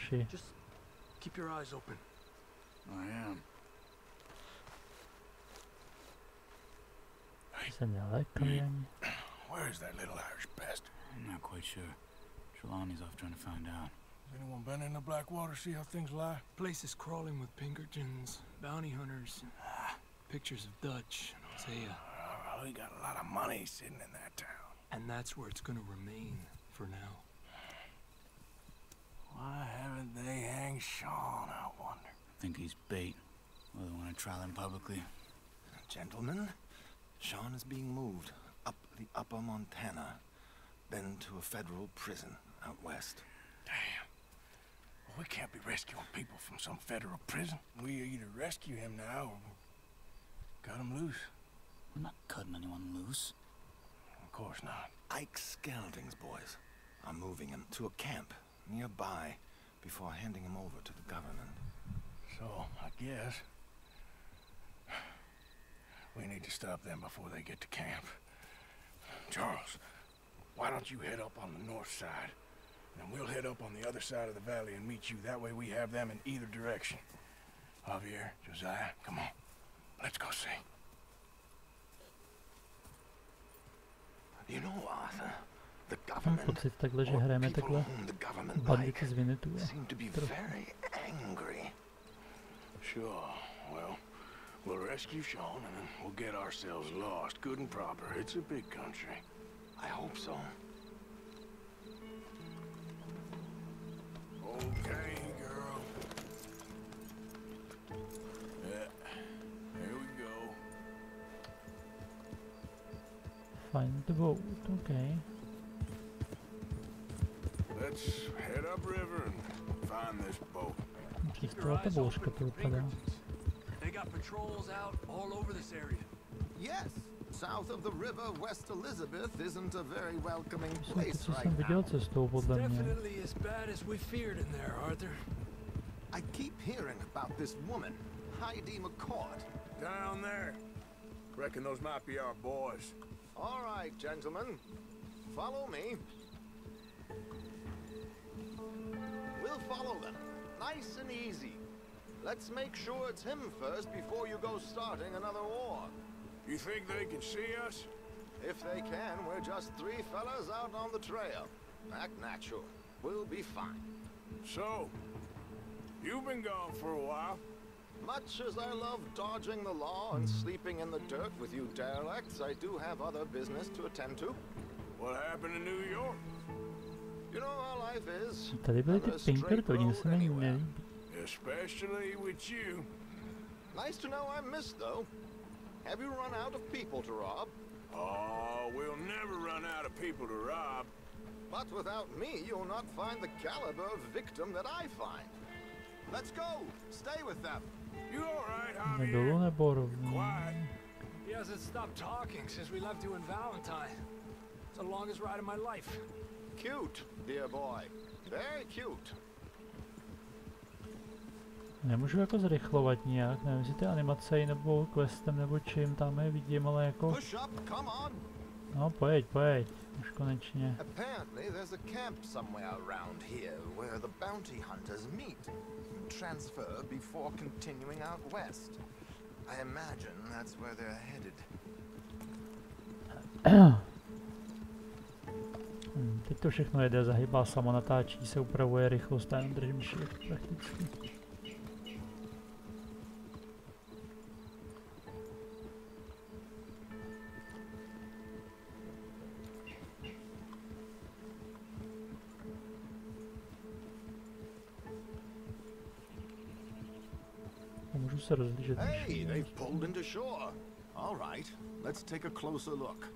Nazdar hoši. Just keep your eyes open. I am. Se nelekli ani. Where's that little Irish bastard? I'm not quite sure. Trelawney's off trying to find out. Has anyone been in the Blackwater, see how things lie? Place is crawling with Pinkertons, bounty hunters, ah. pictures of Dutch and Hosea. Oh, we got a lot of money sitting in that town. And that's where it's gonna remain for now. Why haven't they hanged Sean, I wonder? I think he's bait. Well, they want to trial him publicly. Gentlemen, Sean is being moved up the upper Montana, then to a federal prison out west. Damn. Well, we can't be rescuing people from some federal prison. We either rescue him now or cut him loose. We're not cutting anyone loose. Of course not. Ike Skelding's boys are moving him to a camp nearby before handing him over to the government. So, I guess we need to stop them before they get to camp. Charles, why don't you head up on the north side? And we'll head up on the other side of the valley and meet you. That way we have them in either direction. Javier, Josiah, come on. Let's go see. You know, Arthur, the government takhle, že hrajeme takhle whom the government bandity z Winnetou. seem to be very angry. Sure. Well, we'll rescue Sean and then we'll get ourselves lost, good and proper. It's a big country. I hope so. Okay, girl. Yeah. Here we go. Find the boat, okay. Let's head upriver and find this boat. Přistala ta bouřka, to vypadá. They got patrols out all over this area. Yes, south of the river, West Elizabeth isn't a very welcoming Jsou ty, place co right jsem now. viděl cestou, podle mě. Definitely as bad as we feared in there, Arthur. I keep hearing about this woman, Heidi McCord. Down there. Reckon those might be our boys. All right, gentlemen, follow me. Follow them, nice and easy. Let's make sure it's him first before you go starting another war. You think they can see us? If they can, we're just three fellas out on the trail. Act natural. We'll be fine. So, you've been gone for a while. Much as I love dodging the law and sleeping in the dirt with you derelicts, I do have other business to attend to. What happened in New York? You know how life is. Tady byly ty Never a straight se mi anywhere. nelíbí. Especially with you. Nice to know I'm missed, though. Have you run out of people to rob? Oh, we'll never run out of people to rob. But without me, you'll not find the caliber of victim that I find. Let's go. Stay with them. You all right, Jdeme dolů nebo rovnou? Quiet. He hasn't stopped talking since we left you in Valentine. It's the longest ride of my life. Cute, dear boy. Very cute. Nemůžu jako zrychlovat nějak, nevím jestli ty animace nebo questem nebo čím tam je vidím, ale jako... No pojď, pojď, už konečně. Apparently, there's a camp somewhere around here where the bounty hunters meet and transfer before continuing out west. I imagine that's where they're headed. Hmm, teď to všechno jede, zahybá samo, natáčí se, upravuje rychlost, já jenom držím shift prakticky. Můžu se rozlížet. Hey, they've pulled into shore. All right, let's take a closer look.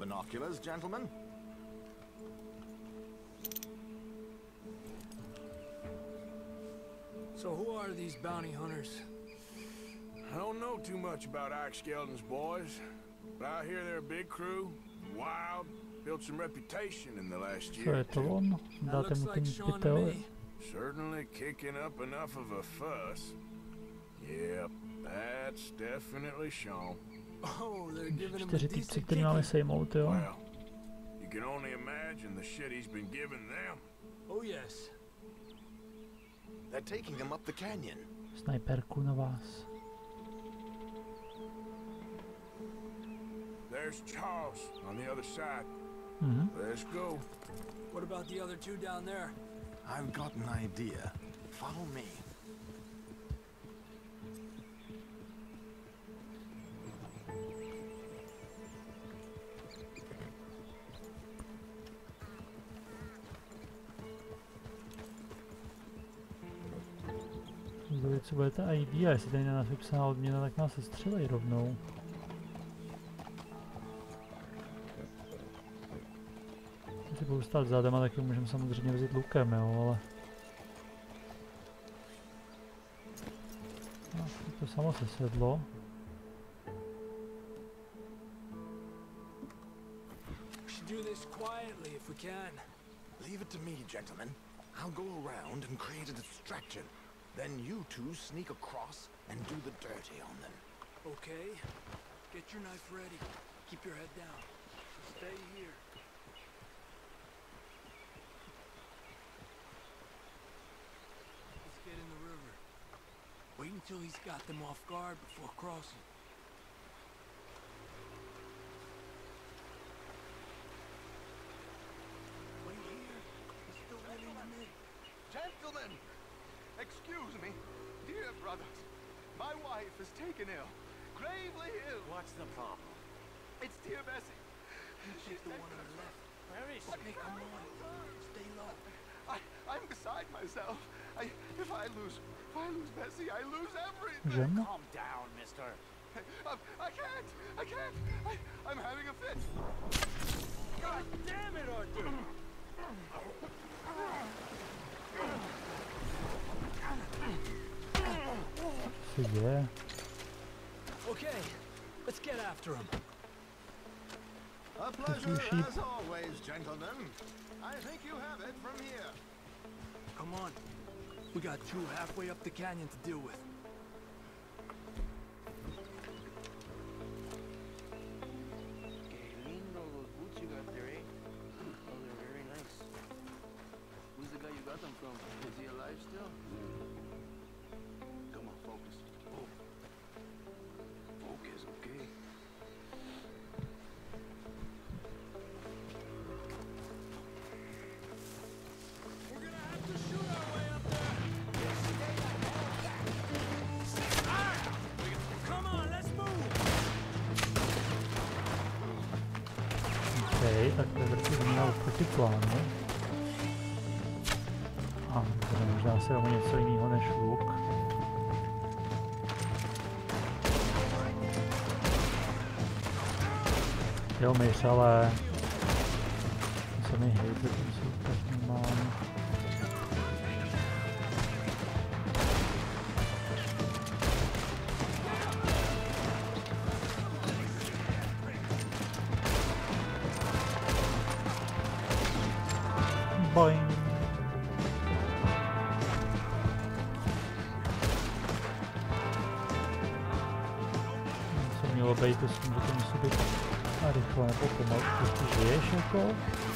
Binoculars, gentlemen? So who are these bounty hunters? I don't know too much about Ike Skeldon's boys, but I hear they're a big crew, wild, built some reputation in the last year. je or to two. on? Dáte mu ten pytel? Certainly kicking up enough of a fuss. Yep, that's definitely Sean. Oh, Čtyři týpci, který máme sejmout, jo? You can only imagine the shit he's been giving them. Oh yes. They're taking them up the canyon. Snajperku na vás. There's Charles on the other side. Mhm. Let's go. What about the other two down there? I've got an idea. Follow me. Zdovět, co bude ta ID a jestli tady na nás vypsaná odměna, tak nás sestřelej rovnou. Když budu stát zádem, a taky můžeme samozřejmě vzít lukem, jo, ale... No, to samo se sedlo. We should do this quietly if we can. Leave it to me, gentlemen. I'll go around and create a distraction. Then you two sneak across and do the dirty on them. Okay. Get your knife ready. Keep your head down. Stay here. Let's get in the river. Wait until he's got them off guard before crossing. Wait here. He's still willing to me. Gentlemen! Excuse me. Dear brothers, my wife is taken ill. Gravely ill. What's the problem? It's dear Bessie. She's the one on the left. Where is Okay, come on. Stay low. I, I'm beside myself. I, if I lose, if I lose Bessie, I lose everything. Žena? Calm down, mister. I, I can't. I can't. I, I'm having a fit. God damn it, Arthur! Co se? Okay, let's get after him. A pleasure as always, gentlemen. I think you have it from here. Come on. We got two halfway up the canyon to deal with. eu ela un peu comment protéger chaque fois.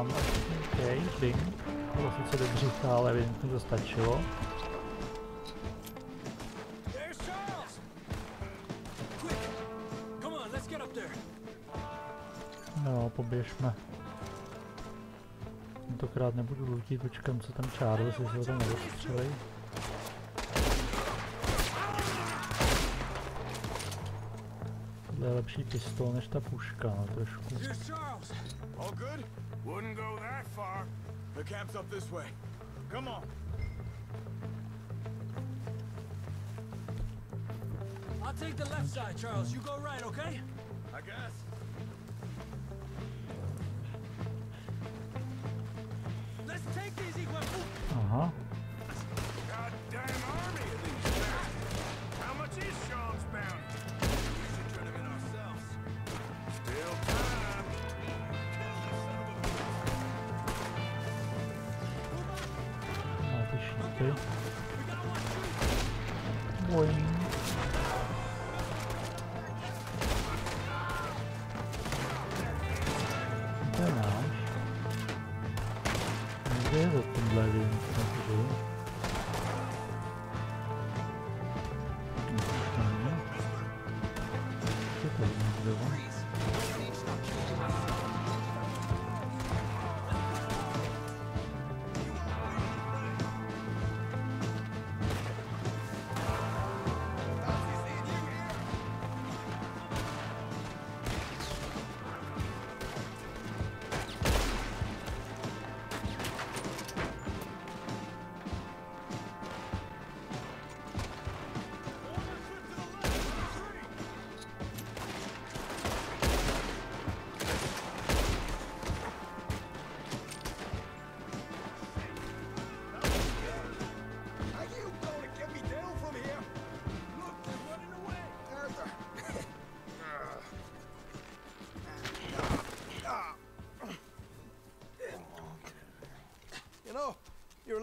Tam OK, ding. Bylo sice do břicha, ale evidentně to stačilo. No, poběžme. Tentokrát nebudu lutit, počkám, co tam Charles, jestli ho tam nedostřelej. Tohle je lepší pistol než ta puška, no trošku. Here's Charles. All good? Wouldn't go that far. The camp's up this way. Come on. I'll take the left side, Charles. You go right, okay?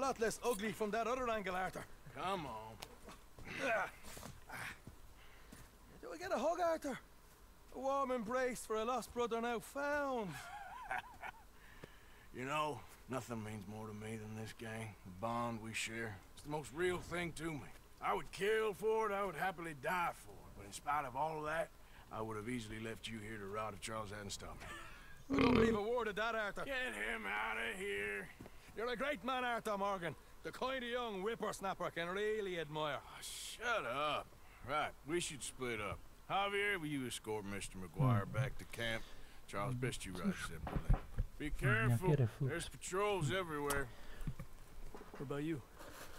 Lot less ugly from that other angle, Arthur. Come on. Do we get a hug, Arthur? A warm embrace for a lost brother now found. You know, nothing means more to me than this gang, the bond we share. It's the most real thing to me. I would kill for it, I would happily die for it. But in spite of all of that, I would have easily left you here to rot if Charles hadn't stopped me. I don't believe a word of that, Arthur. Get him out of here. You're a great man, Arthur Morgan. The kind of young whippersnapper I can really admire. Ah, shut up. Right, we should split up. Javier, will you escort Mr. McGuire hmm. back to camp? Charles, best you ride separately. Be careful. get a foot. There's patrols everywhere. What about you?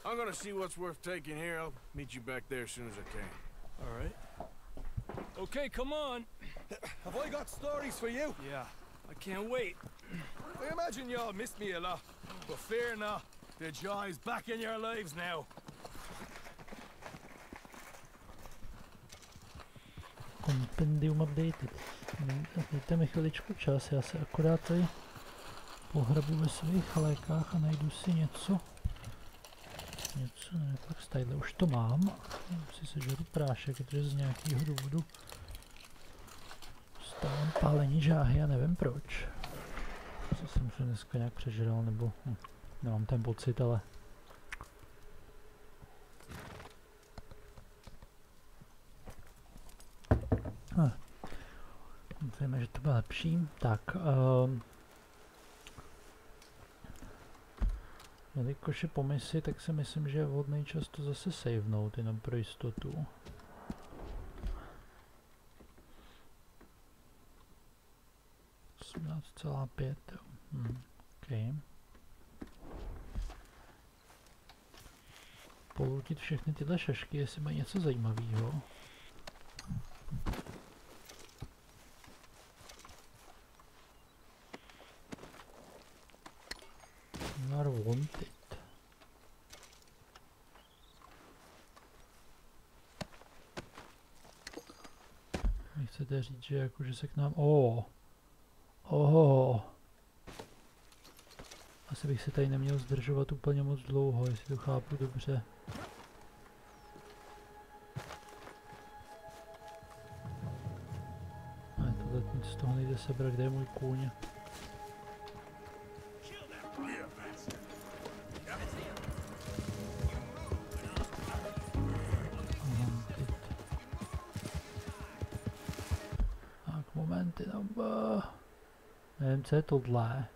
I'm gonna see what's worth taking here. I'll meet you back there as soon as I can. All right. Okay, come on. Have I got stories for you? Yeah, I can't wait. I imagine y'all missed me a lot, but fear not. The joy's back in your lives now. Compendium updated. Dejte mi chviličku čas, já se akorát tady pohrabu ve svých lékách a najdu si něco. Něco, ne, tak z tadyhle už to mám. Si sežeru prášek, protože z nějakého důvodu stávám pálení žáhy a nevím proč. Co jsem se dneska nějak přežral, nebo hm, nemám ten pocit, ale Hm. Doufejme, že to bude lepší. Tak, um, jelikož je po misi, tak si myslím, že je vhodný čas to zase savenout, jenom pro jistotu. celá pět. jo. Hm. Okay. poloutit všechny tyhle šašky, jestli mají něco zajímavého. Říct, že jako, že se k nám... Oh. Asi bych se tady neměl zdržovat úplně moc dlouho, jestli to chápu dobře. Ne, tohle nic z toho nejde sebrat, kde je můj kůň. Tak, momenty, no, Nevím, co je tohle.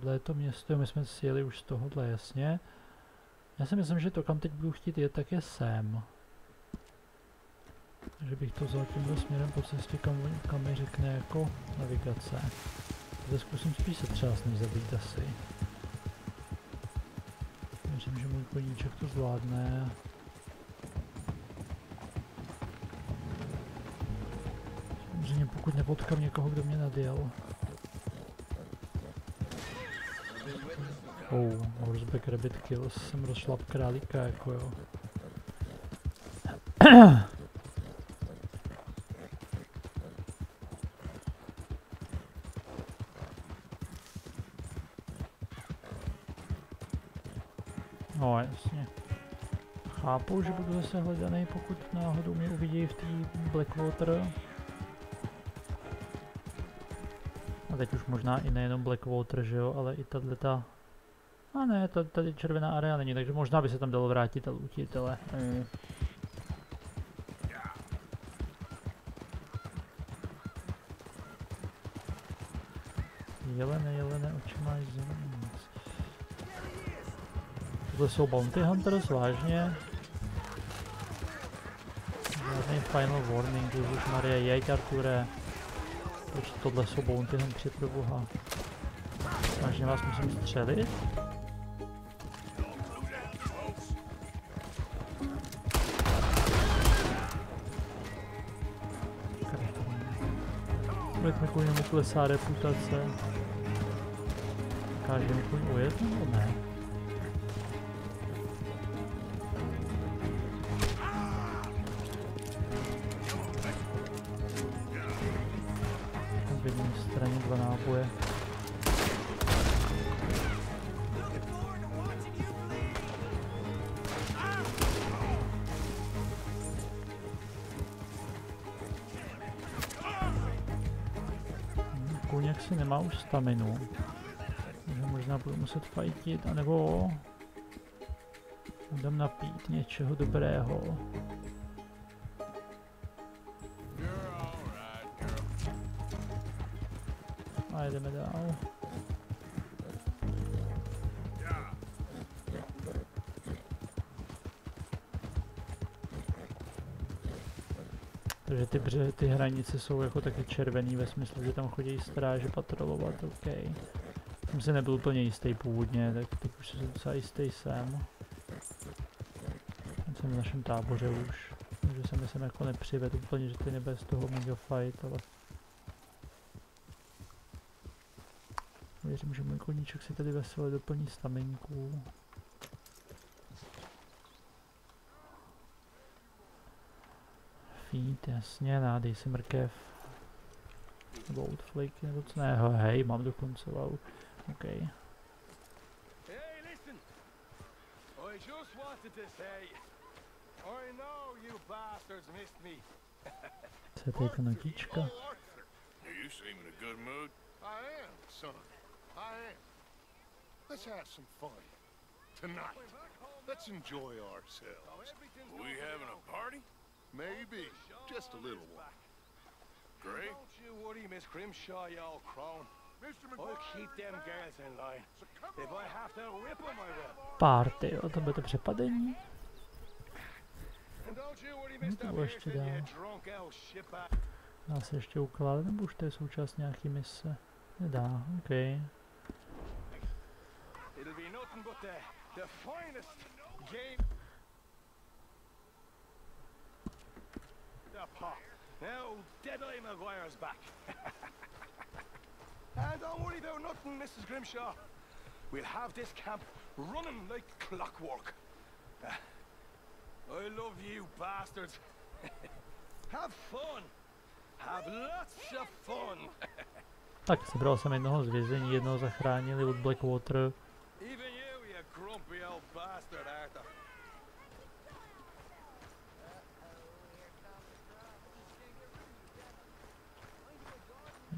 Tohle je to město, my jsme sjeli už z tohohle, jasně. Já si myslím, že to, kam teď budu chtít jet, tak je sem. Takže bych to vzal tímhle směrem po cestě, kam, kam mi řekne jako navigace. Zde zkusím spíš se třást, než zabít asi. Věřím, že můj koníček to zvládne. Samozřejmě pokud nepotkám někoho, kdo mě nadjel. Oh, horseback rabbit kills, jsem rozšlap králíka, jako jo. No jasně. Chápu, že budu zase hledaný, pokud náhodou mě uvidí v té Blackwater. A teď už možná i nejenom Blackwater, že jo, ale i tato ne, to, tady červená area není, takže možná by se tam dalo vrátit a lutit, ale... Mm. Jelene, jelene, oči máš nic. Tohle jsou Bounty Hunters, vážně? Žádný Final Warning, Ježíš Maria, jej Arture. Proč tohle jsou Bounty Hunters pro boha? Vážně vás musím střelit? Ako je mu klesá reputace. Dokážeme mu jednu, ne? Staminu. Takže možná budu muset fajtit, anebo dám napít něčeho dobrého. A jdeme dál. Takže ty, bře, ty hranice jsou jako taky červený ve smyslu, že tam chodí stráže patrolovat, OK. Jsem si nebyl úplně jistý původně, tak teď už jsem docela jistý jsem. Jsem v našem táboře už. Takže jsem myslím jako nepřived úplně, že ty nebude z toho mega fight, ale... Věřím, že můj koníček si tady veselé doplní staminku. Jasně, nádej si mrkev. Nebo outflake, nebo co ne, hej, mám dokonce, wow. OK. Hey, listen! I just wanted to say, I know you bastards missed me. Co je notička? You seem in a good mood. I am, son. I am. Let's have some fun. Tonight. Let's enjoy ourselves. We having a party? Maybe. Just a little one. Great. Don't you worry, Miss Grimshaw, you old crone. I'll keep them girls in line. If I have to whip them, I will. Party, jo, to bude to přepadení. No to bylo ještě dál. Dá se ještě ukládat, nebo už to je součást nějaký mise? Nedá, OK. It'll pop. Now, Deadeye Maguire's back. Ah, don't worry about nothing, Mrs. Grimshaw. We'll have this camp running like clockwork. Ah, I love you bastards. have fun. Have lots of fun. Tak, sebral jsem jednoho z vězení, jednoho zachránili od Blackwater. Even you, you grumpy old bastard,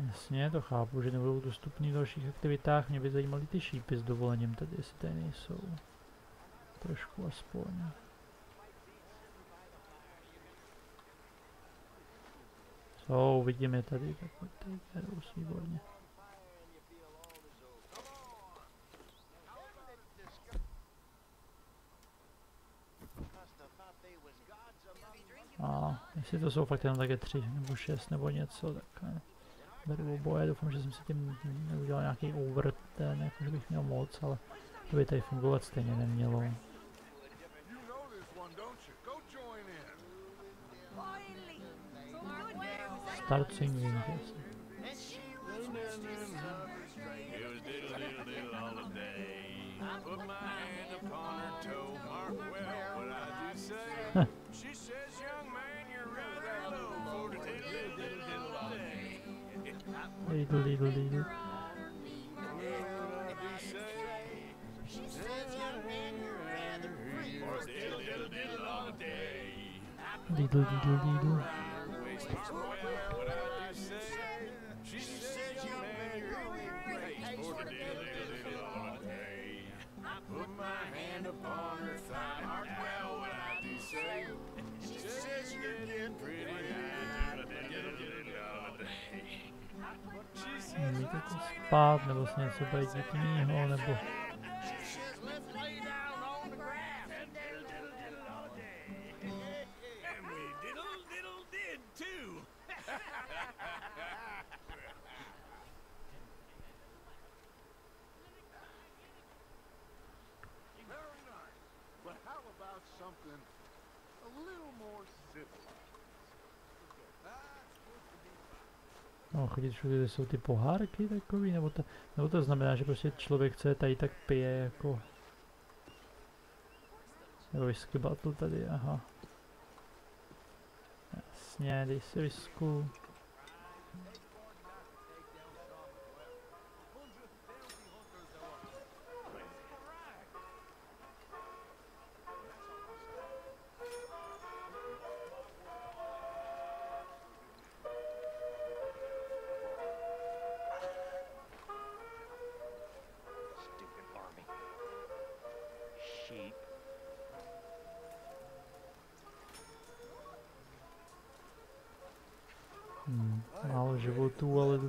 Jasně, to chápu, že nebudou dostupný v dalších aktivitách. Mě by zajímaly ty šípy s dovolením tady, jestli tady nejsou. Trošku aspoň. Jsou, vidím je tady, tak tady jedou výborně. A jestli to jsou fakt jenom také tři nebo šest nebo něco, tak ne. Beru oboje, doufám, že jsem si tím neudělal nějaký over ten, jako že bych měl moc, ale to by tady fungovat stejně nemělo. Start singing. Put diddle all day. Put my hand upon her thigh, well what I do say. She says you're getting pretty někde jako spát, nebo se něco být jiného, nebo... something a little more civilized. No, chodit všude, kde jsou ty pohárky takový, nebo to, nebo to znamená, že prostě člověk, co je tady, tak pije jako... Nebo whisky bottle tady, aha. Jasně, dej si whisku.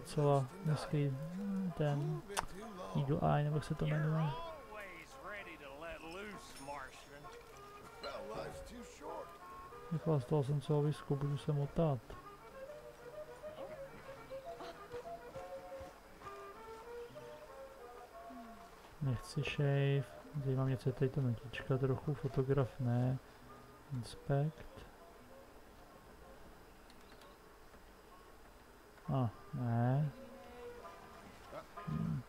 Docela hezký ten Eagle Eye, nebo se to jmenuje. To too short. Vychlastal jsem celou whisku, budu se motat. Nechci shave, zajímá mě, co je tady ta notička trochu, fotograf ne, inspect. A, ne. Hmm.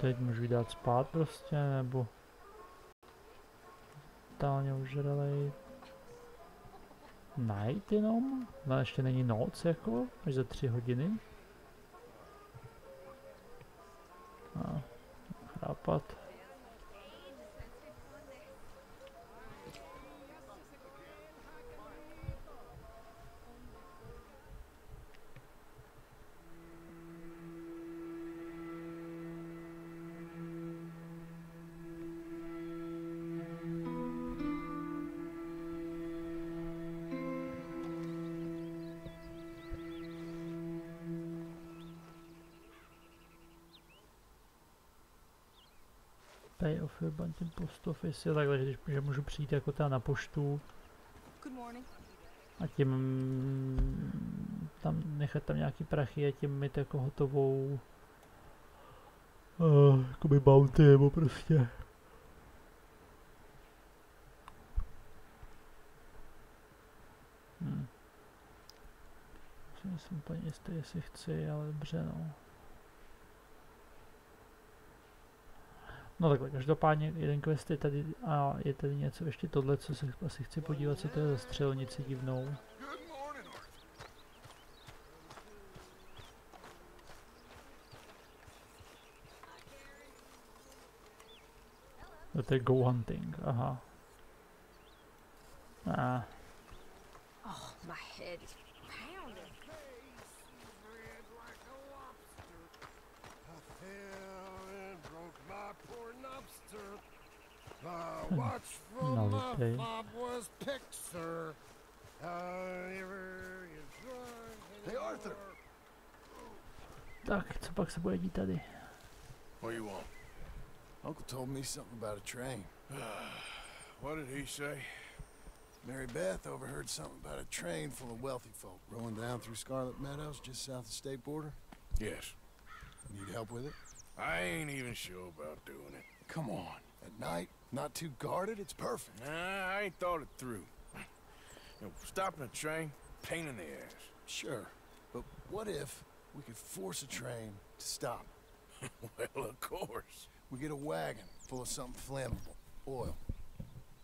Teď můžu dát spát prostě, nebo totálně užralej. Night jenom? No ještě není noc jako, až za tři hodiny. Your bounty post office, jo takhle, že, když- že můžu přijít jako teda na poštu a tím tam nechat tam nějaký prachy a tím mít jako hotovou uh, jakoby bounty nebo prostě Hmm. Si nejsem úplně jistý, jestli chci, ale dobře no. No takhle, každopádně jeden quest je tady a je tady něco ještě tohle, co se asi chci podívat, co to je za střelnici divnou. No to je go hunting, aha. A, Oh, my head is Uh, Hmm. watch from No, my okay. fob was picked, sir. However Hey, Arthur. tak, co pak se bude dít tady? What you want? Uncle told me something about a train. What did he say? Mary Beth overheard something about a train full of wealthy folk rolling down through Scarlet Meadows just south of the state border. Yes. Need help with it? I ain't even sure about doing it. Come on. At night, not too guarded, it's perfect. Nah, I ain't thought it through. You know, stopping a train, pain in the ass. Sure. But what if we could force a train to stop? well, of course. We get a wagon full of something flammable, oil.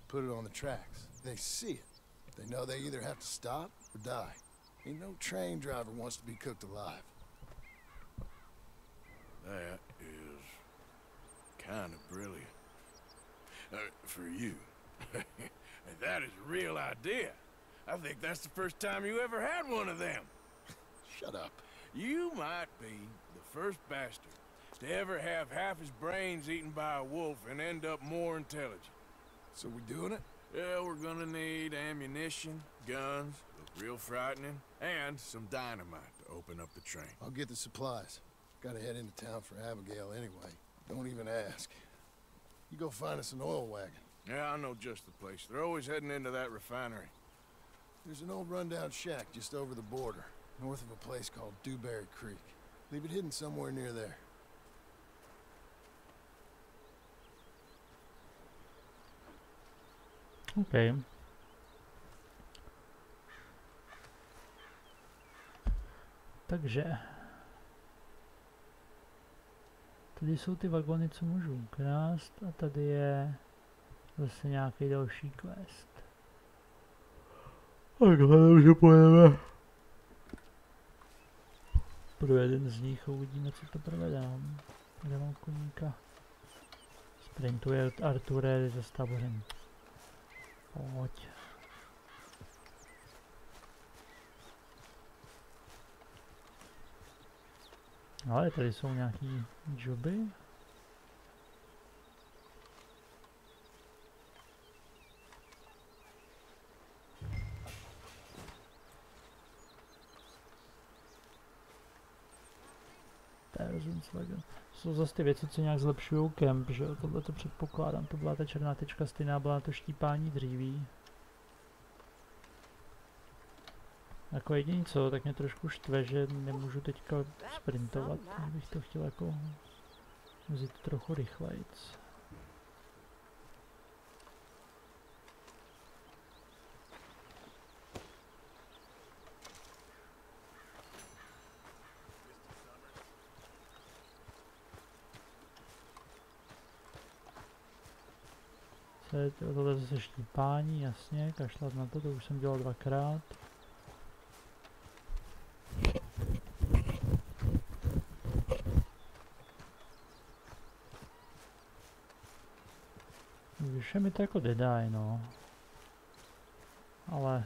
Put it on the tracks. They see it. They know they either have to stop or die. Ain't no train driver wants to be cooked alive. That is kind of brilliant. Uh, for you. that is a real idea. I think that's the first time you ever had one of them. Shut up. You might be the first bastard to ever have half his brains eaten by a wolf and end up more intelligent. So we doing it? Yeah, we're gonna need ammunition, guns, look real frightening, and some dynamite to open up the train. I'll get the supplies. Gotta head into town for Abigail anyway. Don't even ask. You go find us an oil wagon. Yeah, I know just the place. They're always heading into that refinery. There's an old rundown shack just over the border, north of a place called Dewberry Creek. Leave it hidden somewhere near there. OK. Takže. Tady jsou ty vagony, co můžu ukrást a tady je zase nějaký další quest. Takhle už pojedeme. Pro jeden z nich a uvidíme, co to provedám. Kde mám koníka? Sprintuje Arture ze stavorem. Pojď. Ale tady jsou nějaký joby. Jsou zase ty věci, co nějak zlepšují kemp, že jo? Tohle to předpokládám, to byla ta černá tečka, stejná byla to štípání dříví. Jako jediný co, tak mě trošku štve, že nemůžu teďka sprintovat, bych to chtěl jako vzít trochu rychlejc. Tohle je zase štípání, jasně, kašlat na to, to už jsem dělal dvakrát. Vyše mi to jako dedaj, no. Ale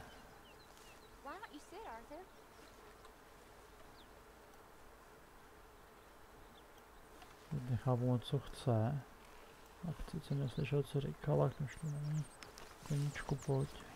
nechápu moc, co chce. A chci, jsem neslyšel, co říkala, kašlu na ní. Koníčku, pojď.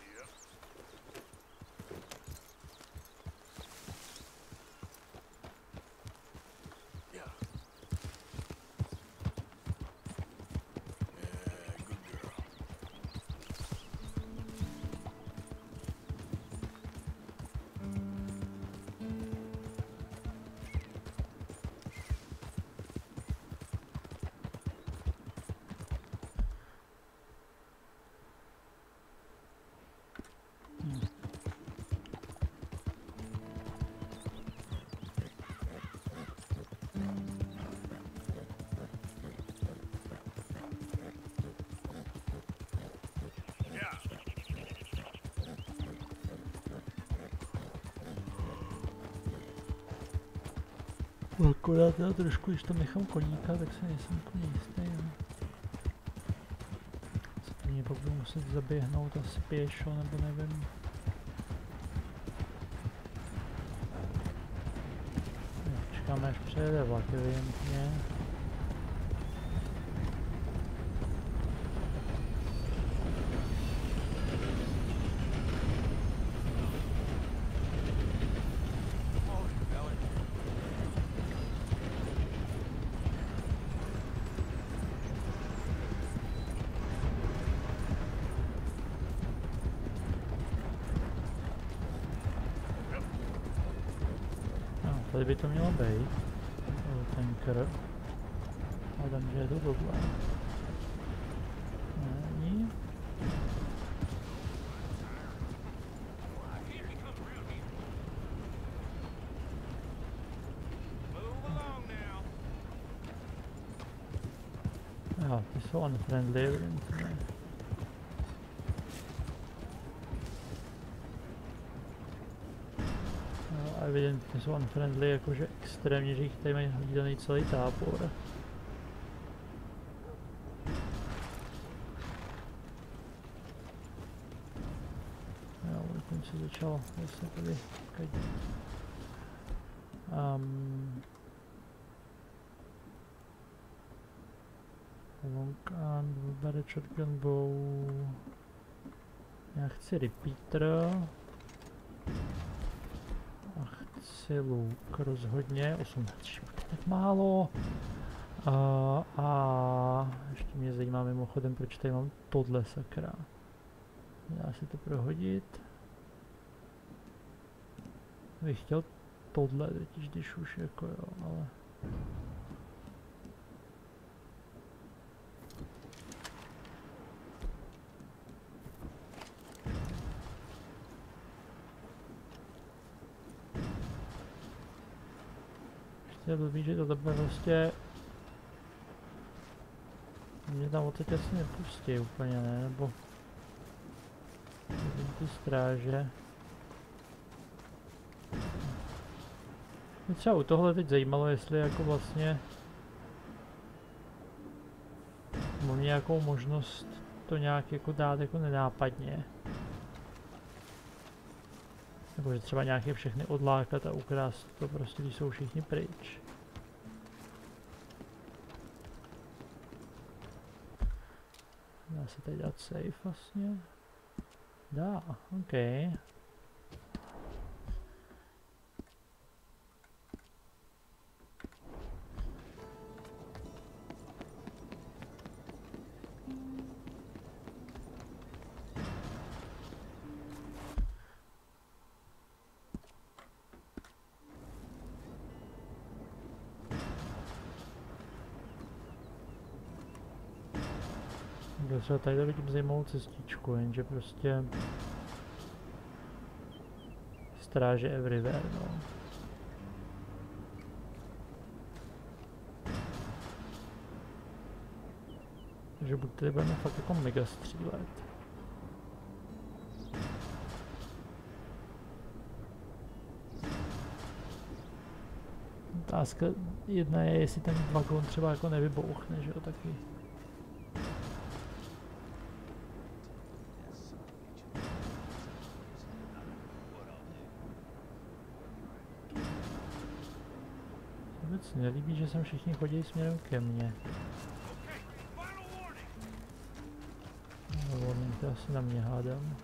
Akorát já trošku, když tam nechám koníka, tak se nejsem úplně jistý. No. Stejně pak budu muset zaběhnout asi pěšo, nebo nevím. Čekáme, až přijede vlak, evidentně. Tady by to mělo být. Tanker. A tam, že je to problém. Není. Ja, No, a evidentně jsou unfriendly, jakože extrémně, že jich tady mají hlídaný celý tábor. Jo, ten se začal vlastně tady kadit. Um, bere shotgun bow. Já chci repeater. A chci luk rozhodně. 18 tak málo. A, a ještě mě zajímá mimochodem, proč tady mám tohle sakra. Dá se to prohodit. Bych chtěl tohle totiž, když už jako jo, ale... Ještě blbý, že to tebe prostě... Mě tam odteď asi nepustí úplně, ne? Nebo... Vidím ty stráže. Mě třeba u tohle teď zajímalo, jestli jako vlastně... Mám nějakou možnost to nějak jako dát jako nenápadně. Nebo že třeba nějaké všechny odlákat a ukrást to prostě, když jsou všichni pryč. Dá se tady dát safe vlastně? Dá, OK. Takhle třeba tady vidím zajímavou cestičku, jenže prostě stráže everywhere, no. Takže buď tady budeme fakt jako mega střílet. Otázka jedna je, jestli ten vagon třeba jako nevybouchne, že jo, taky. Vůbec nelíbí, že sem všichni chodí směrem ke mně. No, to asi na mě hádám.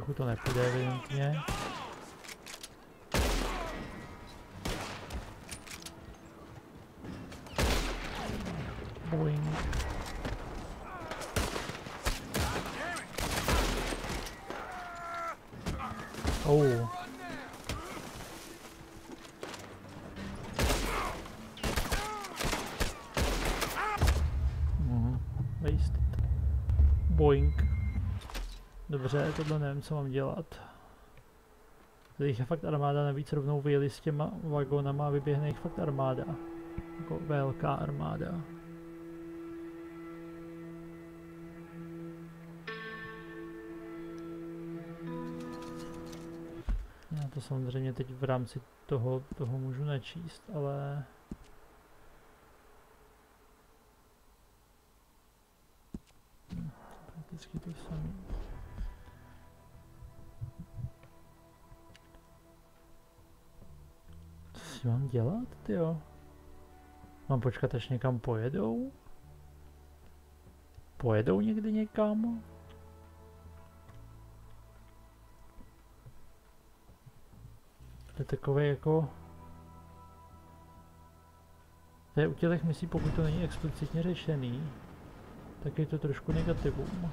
ki huto neprideje, nie? Dobře, tohle nevím, co mám dělat. Tady je fakt armáda, navíc rovnou vyjeli s těma vagonama a vyběhne jich fakt armáda. Jako velká armáda. Já to samozřejmě teď v rámci toho, toho můžu načíst, ale... Mám počkat, až někam pojedou? Pojedou někdy někam? To je takové jako... To je u těch misí, pokud to není explicitně řešený, tak je to trošku negativum.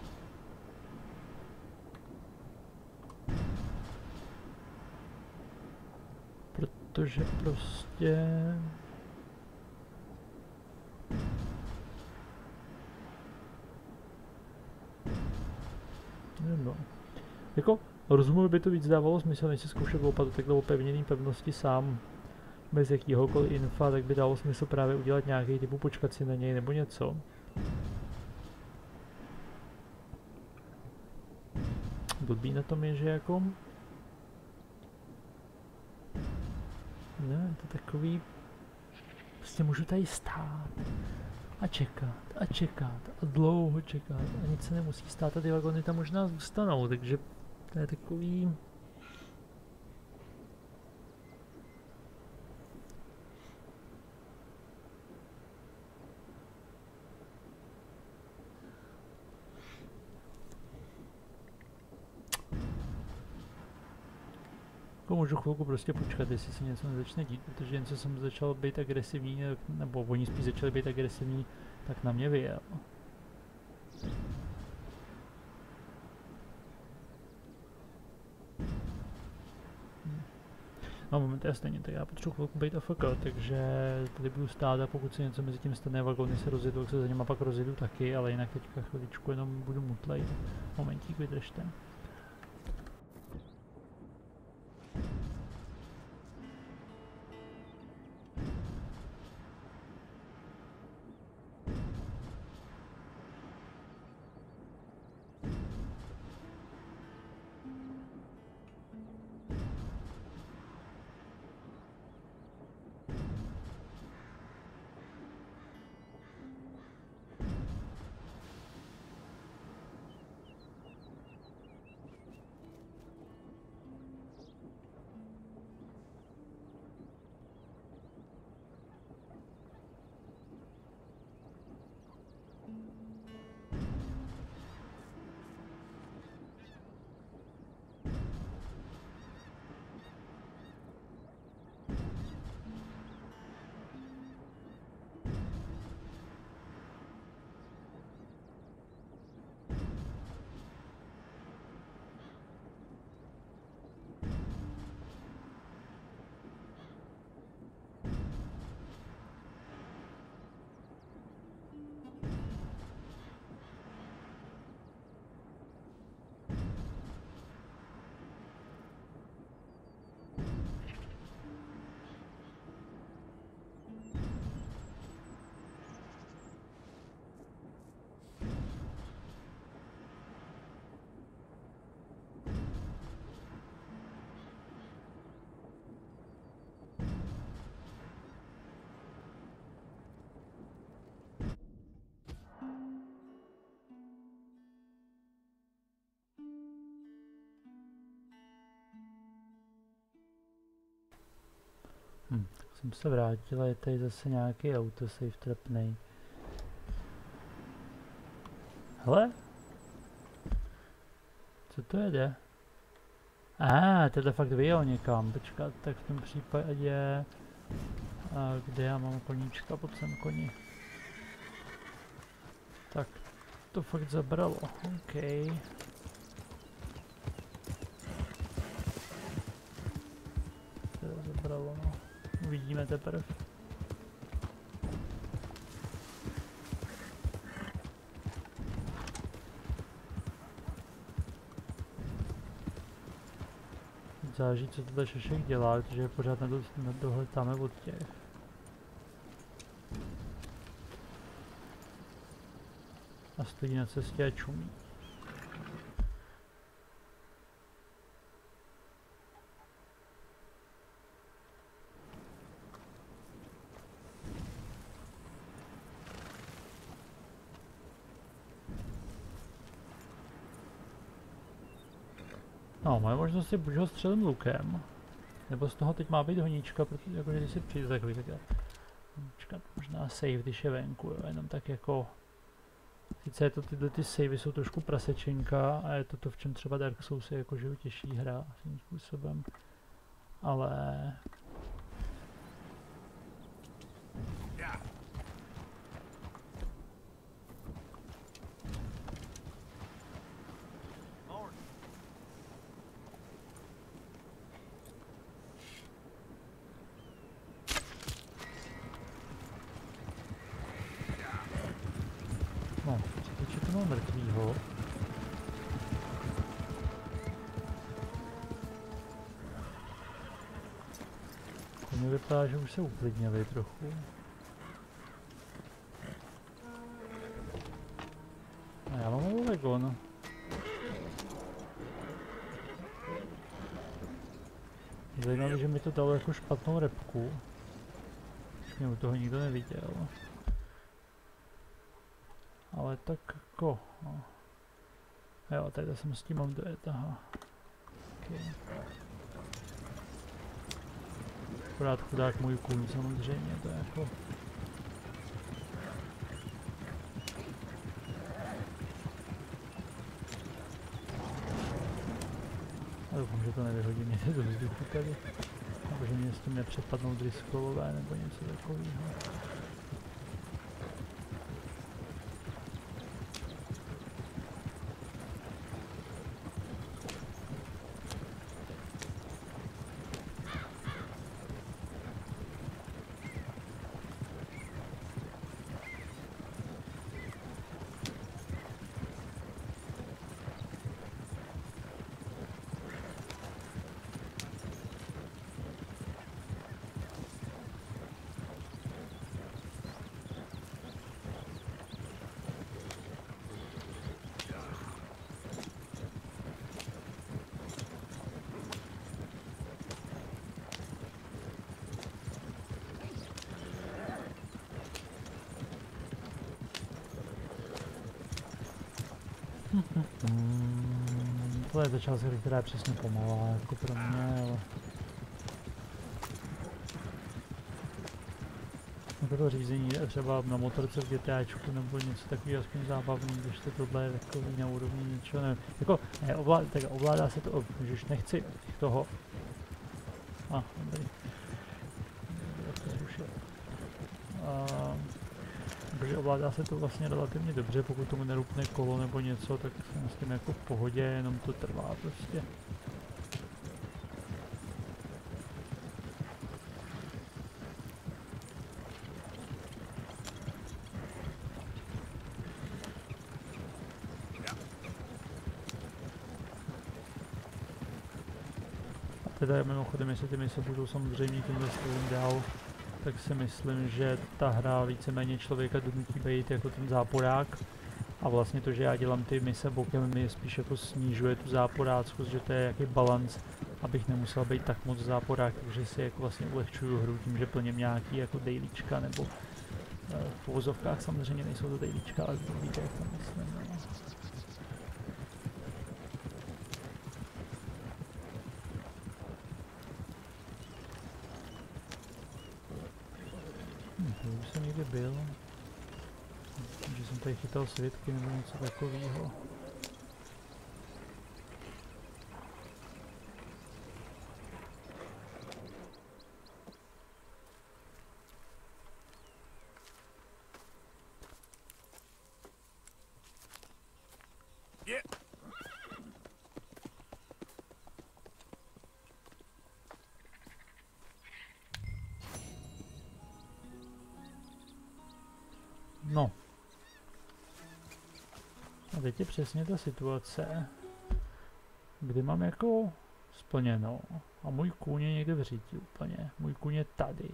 Protože prostě... Jako, rozumím, by to víc dávalo smysl, než si zkoušet opat takhle opevněný pevnosti sám bez jakýhokoliv infa, tak by dalo smysl právě udělat nějaký typu počkat si na něj nebo něco. Blbý na tom je, že jako... Ne, to takový... Prostě můžu tady stát a čekat a čekat a dlouho čekat a nic se nemusí stát a ty vagony tam možná zůstanou, takže to je takový... Jako můžu chvilku prostě počkat, jestli se něco nezačne dít, protože jen co jsem začal být agresivní, nebo oni spíš začali být agresivní, tak na mě vyjel. No moment je stejně, tak já potřebuji chvilku být AFK, takže tady budu stát a pokud se něco mezi tím stane, vagony se rozjedu, tak se za něma pak rozjedu taky, ale jinak teďka chviličku jenom budu mutlej. Momentík vydržte. Jsem se vrátil a je tady zase nějaký autosave trapnej. Hele? Co to jede? A, ah, tenhle fakt vyjel někam, počkat, tak v tom případě... A kde já mám koníčka, pod jsem koni. Tak, to fakt zabralo, OK. Teprve. Záleží, co to Šešek dělá, protože pořád na tam od těch. A stojí na cestě a čumí. No, moje možnost je buď ho střelím lukem, nebo z toho teď má být honíčka, protože jakože když si přijde takový, tak já možná save, když je venku, jo, jenom tak jako Sice je to tyhle ty savey jsou trošku prasečenka a je to to, v čem třeba Dark Souls je jakože těžší hra svým způsobem. Ale se uklidnili trochu. A já mám Oregon. Zajímavé, že mi to dalo jako špatnou repku. Už mě u toho nikdo neviděl. Ale tak jako... No. Jo, tady jsem s tím mám dojet, aha. Okay. Akorát chudák můj kůň samozřejmě, to je jako... A doufám, že to nevyhodí mě do vzduchu tady. Nebo že mě s tím nepřepadnou driskolové nebo něco takového. Mm, tohle je ta část hry, která je přesně pomalá, jako pro mě, ale... Jako to řízení je třeba na motorce v GTAčku nebo něco takového aspoň zábavný, když to tohle je takový na úrovni něčeho, nevím. Jako, ne, ovládá, tak ovládá se to, když nechci toho... A, ah, dobrý. Jak to zrušil. Uh, ovládá se to vlastně relativně dobře, pokud tomu nerupne kolo nebo něco, tak jsem s tím jako v pohodě, jenom to trvá prostě. A teda mimochodem, jestli ty mise budou samozřejmě tímhle stylem dál, tak si myslím, že ta hra víceméně člověka donutí být jako ten záporák. A vlastně to, že já dělám ty mise bokem, mi spíš jako snižuje tu záporáckost, že to je jaký balans, abych nemusel být tak moc záporák, takže si jako vlastně ulehčuju hru tím, že plním nějaký jako dailíčka, nebo uh, v uvozovkách samozřejmě nejsou to dailíčka, ale víte, jak to myslím. No. už jsem někde byl. Že jsem tady chytal svědky nebo něco takového. Přesně ta situace, kdy mám jako splněno a můj kůň je někde v říti úplně. Můj kůň je tady.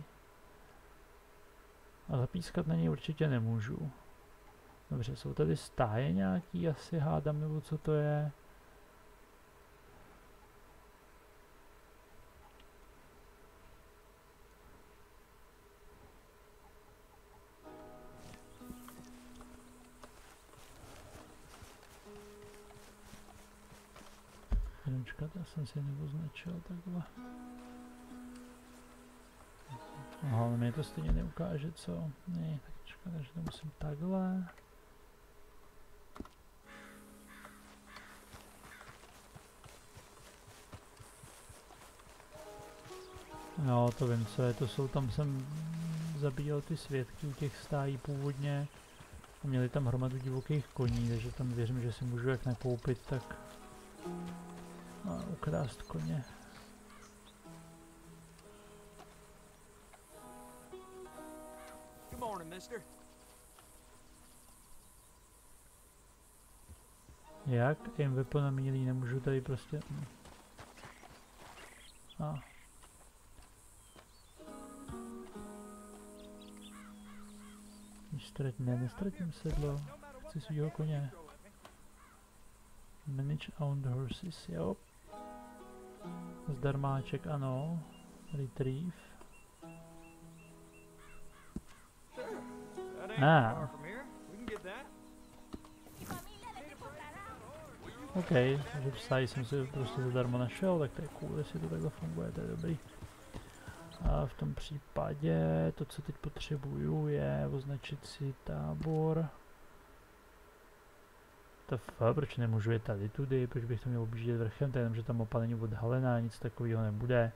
A zapískat na něj určitě nemůžu. Dobře, jsou tady stáje nějaký, asi hádám, nebo co to je. Jsem si je neoznačil takhle. Aha, ale mě to stejně neukáže, co? Ne, tak čekat, že to musím takhle. Jo, to vím, co je, to jsou, tam jsem zabíjel ty svědky u těch stájí původně a měli tam hromadu divokých koní, takže tam věřím, že si můžu jak nekoupit, tak a ukrást koně. Good morning, mister. Jak? Jim weapon mílí, nemůžu tady prostě... A. Ztrat, ne, nestratím sedlo. Chci svýho koně. Manage owned horses, jo. Zdarmáček, ano. Retrieve. Ain't Ah. OK, takže psa jsem si prostě zadarmo našel, tak to je cool, jestli to takhle funguje, to je dobrý. A v tom případě to, co teď potřebuju, je označit si tábor. To f, proč nemůžu je tady tudy, proč bych to měl objíždět vrchem, to je jenom, že tam mapa není odhalená, nic takového nebude.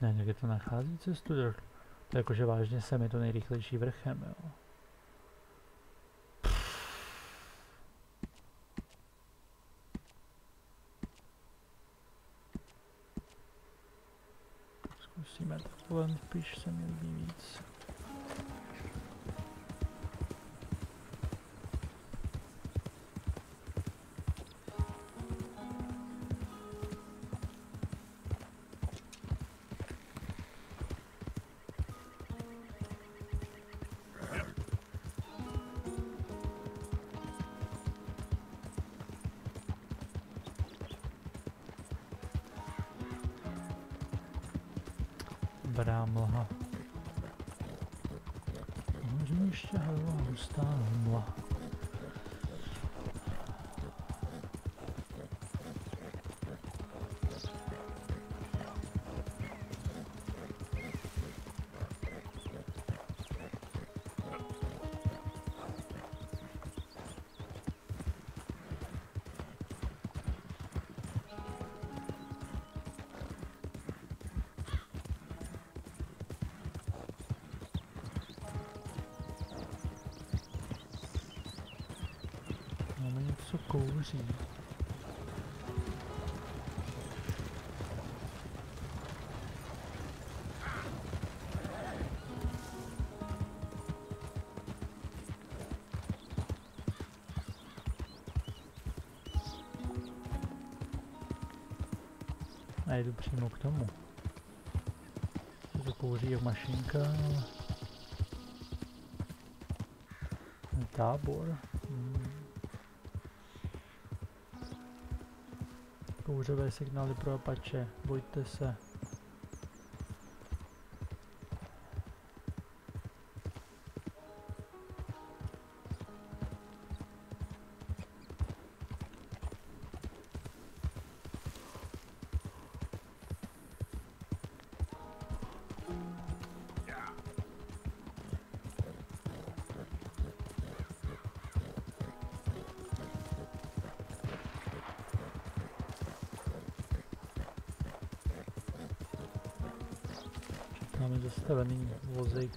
Ne, někde to nachází cestu, to jakože vážně sem je to nejrychlejší vrchem, jo. тысяч самих девиц. Dobrá mlha. Můžeme ještě halva hustá mlha. Přímo k tomu. To kouří jak mašinka. Tábor. Hmm. Kouřové signály pro Apache, bojte se.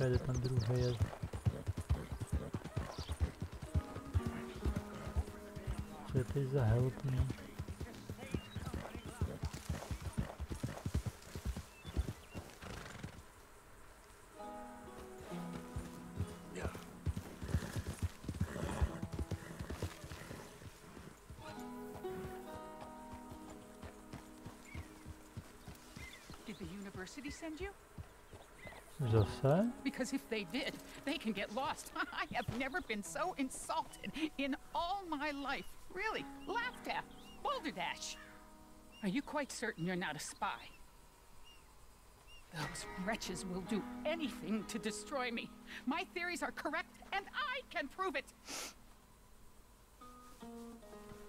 Jde tam druhý je. Co je teď za help me? Did the university send you? Because if they did, they can get lost. I have never been so insulted in all my life. Really, laughed at. Balderdash. Are you quite certain you're not a spy? Those wretches will do anything to destroy me. My theories are correct, and I can prove it.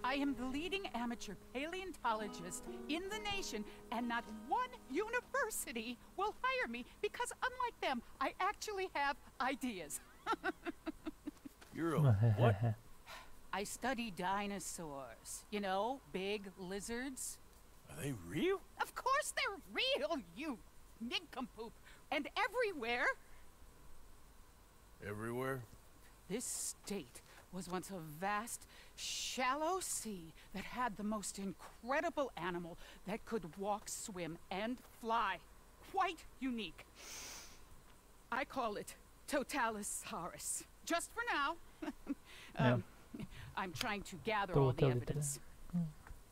I am the leading amateur paleontologist in the nation, and not one university will hire me because, them, I actually have ideas. You're a what? I study dinosaurs. You know, big lizards. Are they real? Of course they're real, you nincompoop. And everywhere, Everywhere? this state was once a vast, shallow sea that had the most incredible animal that could walk, swim, and fly. Quite unique. I call it Totalisaurus. Just for now. um, I'm trying to gather all the Totalitarian. evidence.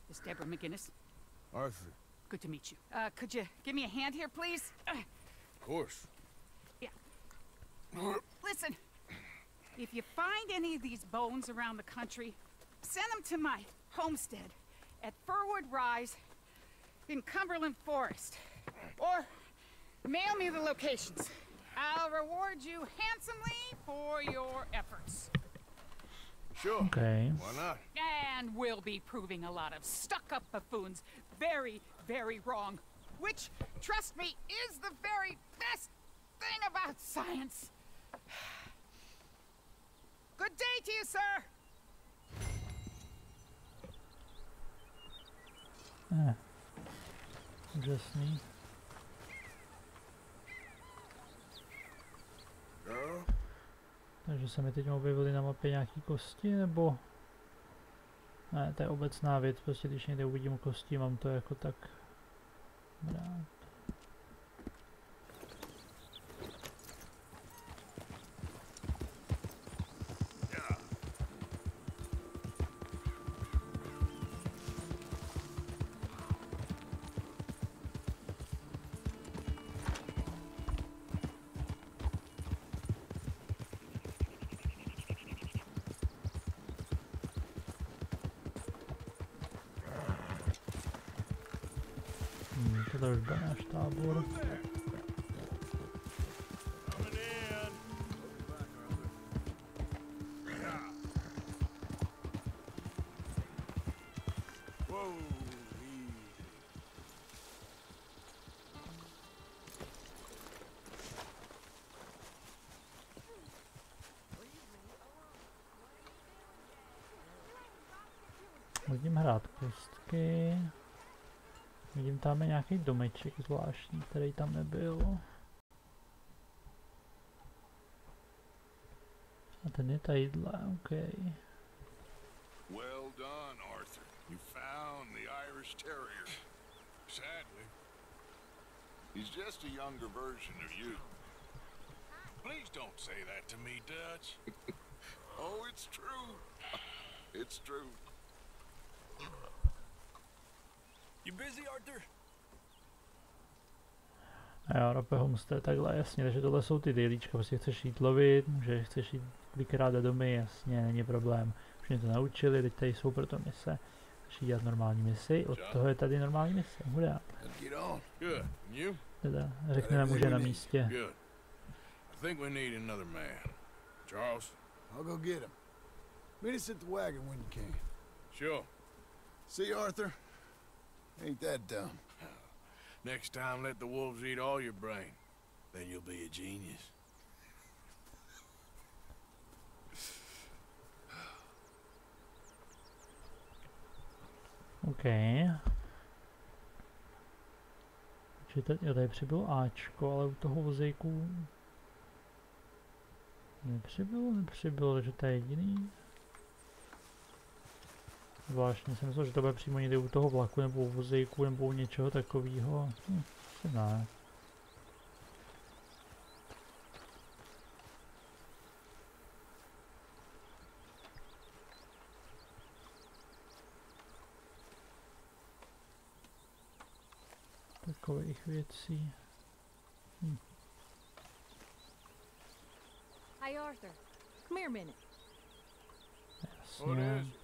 This Deborah McGinnis. Arthur, Good to meet you. Uh, could you give me a hand here, please? Uh, of course. yeah. Listen, if you find any of these bones around the country, send them to my homestead at Furwood Rise in Cumberland Forest. Or mail me the locations. I'll reward you handsomely for your efforts. Sure. Okay. Why not? And we'll be proving a lot of stuck-up buffoons very, very wrong. Which, trust me, is the very best thing about science. Good day to you, sir. Eh. Úžasný. Girl? Takže se mi teď objevily na mapě nějaký kosti, nebo... Ne, to je obecná věc, prostě když někde uvidím kosti, mám to jako tak... Brát. Tam je nějaký domeček zvláštní, který tam nebyl. A ten je tadyhle, OK. Well done, Arthur. You found the Irish Terrier. Sadly, he's just a younger version of you. Please don't say that to me, Dutch. oh, it's true. It's true. You busy, Arthur? A jo, Rope Homestead, takhle, jasně, takže tohle jsou ty dailíčka, prostě chceš jít lovit, můžeš, chceš jít vykrádat domy, jasně, není problém. Už mě to naučili, teď tady jsou proto mise. Chceš jít dělat normální misi, od toho je tady normální mise, hurá. You? Teda, řekneme muže na místě. Charles? I'll go get him. Meet us at the wagon when you can. Sure. See, Arthur? Ain't that dumb. Next time, let the wolves eat all your brain. Then you'll be a genius. OK. Či tady, jo, tady přibylo Ačko, ale u toho vozejku nepřibylo, nepřibylo, takže to je jediný. Zvláštně jsem myslel, že to bude přímo někde u toho vlaku nebo u vozejku nebo u něčeho takového. Hm, ne. Takových věcí. Hm. Hey, Arthur. Come here a minute. Jasně.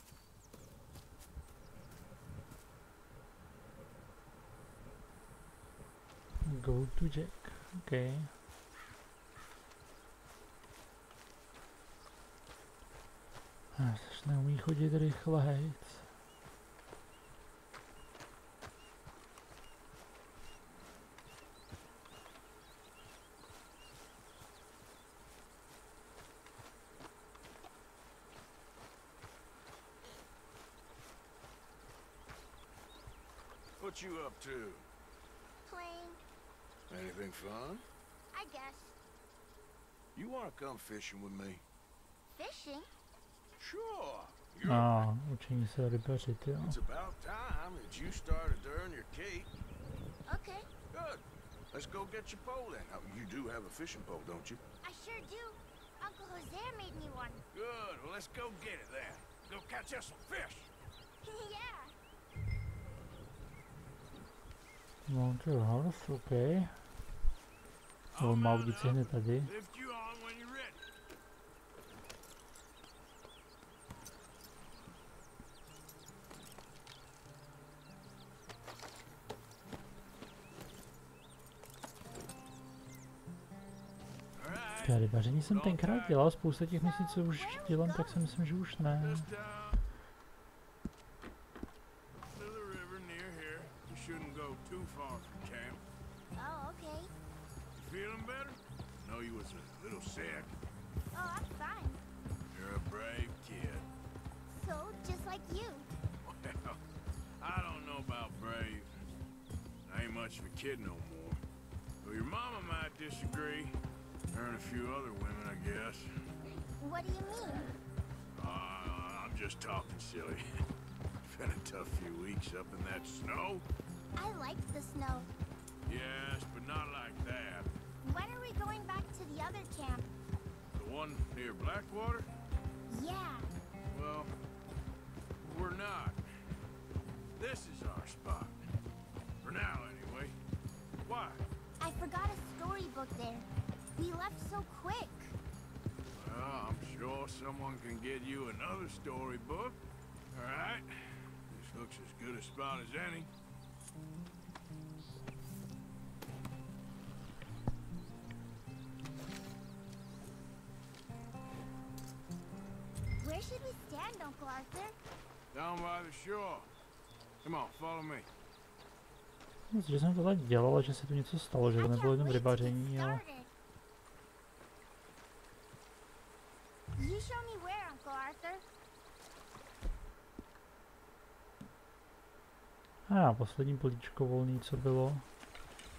Go to Jack. OK. Ah, Což neumí chodit rychlejc. What you up to? Playing, Anything fun? I guess. You wanna come fishing with me? Fishing? Sure. A, učení se rybařit, jo. It's about time that you started to earn your keep. Okay, Good. Let's go get your pole then. Now, you do have a fishing pole, don't you? I sure do. Uncle Jose made me one. Good. Well, let's go get it then. Go catch us some fish. yeah. Mountain Horse, OK. On má audici hned tady. Já rybaření jsem tenkrát dělal, spousta těch měsíců už dělám, tak si myslím, že už ne. Sick. Oh, I'm fine. You're a brave kid. So, just like you. Well, I don't know about brave. I ain't much of a kid no more. Though your mama might disagree. Her and a few other women, I guess. What do you mean? Uh, I'm just talking silly. Been a tough few weeks up in that snow. I like the snow. Yes, but not like that. When are we going back to the other camp? The one near Blackwater? Yeah. Well, we're not. This is our spot. For now, anyway. Why? I forgot a storybook there. We left so quick. Well, I'm sure someone can get you another storybook. All right? This looks as good a spot as any. Where should we stand, Uncle Arthur? Down by the shore. Come on, follow me. Myslím, že jsem to tak dělal, že se tu něco stalo, že to nebylo jenom rybaření, ale... Started. You show me where, Uncle Arthur. A poslední políčko volný, co bylo.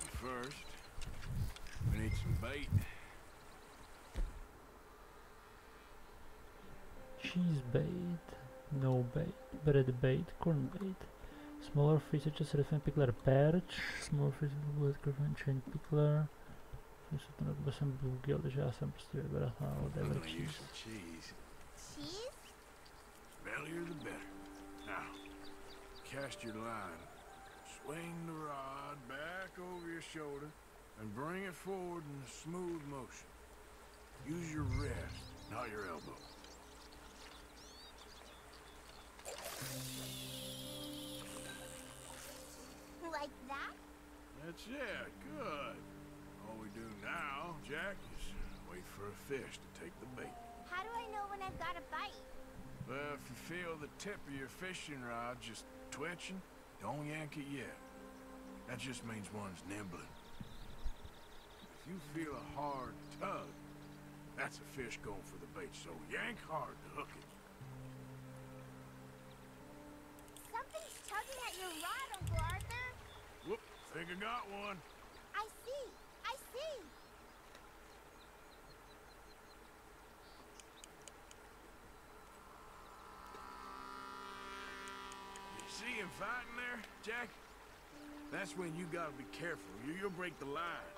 First, we need some bait. Cheese bait, no bait, bread bait, corn bait. Smaller fish such as redfin pickler perch, smaller fish with griffin chain pickler. Že se to nebo jsem bugil, takže já jsem prostě vybral na I'm whatever gonna use cheese. some cheese. Cheese? Smellier the better. Now, cast your line. Swing the rod back over your shoulder and bring it forward in a smooth motion. Use your wrist, not your elbow. Like that? That's it. Good. All we do now, Jack, is uh, wait for a fish to take the bait. How do I know when I've got a bite? Well, if you feel the tip of your fishing rod just twitching, don't yank it yet. That just means one's nibbling. If you feel a hard tug, that's a fish going for the bait, so yank hard to hook it. Something's tugging at your rod, Uncle Arthur. Whoop, think I got one. I see. I see. You see him fighting there, Jack? That's when you gotta be careful. You, you'll break the line.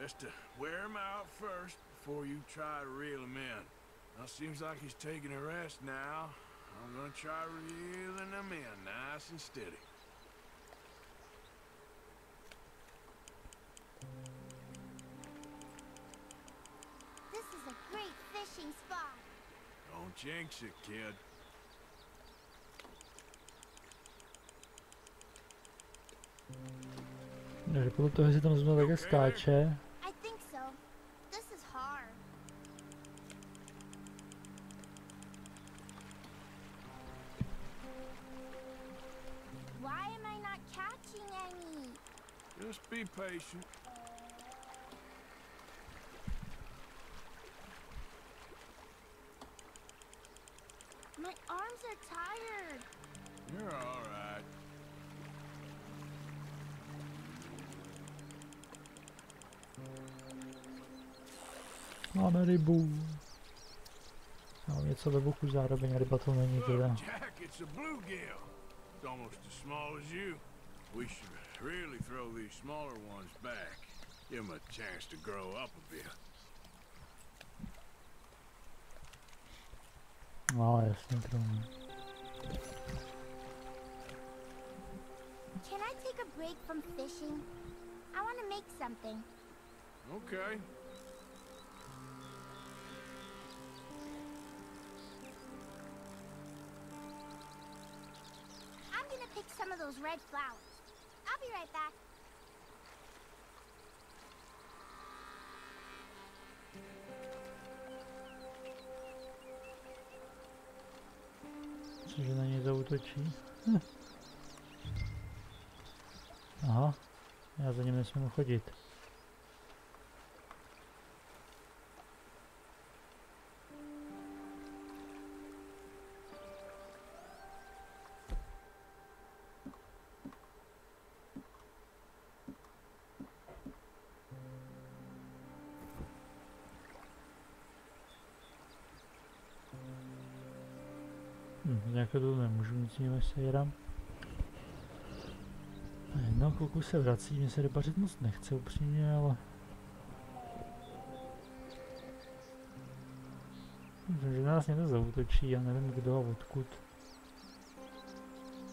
Best to wear him out first before you try to reel him in. Now, seems like he's taking a rest now. I'm gonna try reeling him in nice and steady. Jinx it, kid. Takže podle toho, jestli tam zrovna také skáče, I think so. Jack, it's a bluegill. It's almost as small as you. We should really throw these smaller ones back. Give them a chance to grow up a bit. No jasně, kromě. Can I take a break from fishing? I want to make something. Okay. Those red flowers. I'll be right back. Cože na něj zautočí? Hm. Aha, já za ním nesmím chodit. Nemůžu nic jiného sejram. A jednou kluku se vrací, mě se rybařit moc nechce upřímně, ale... Myslím, že nás někdo zautočí, já nevím kdo a odkud.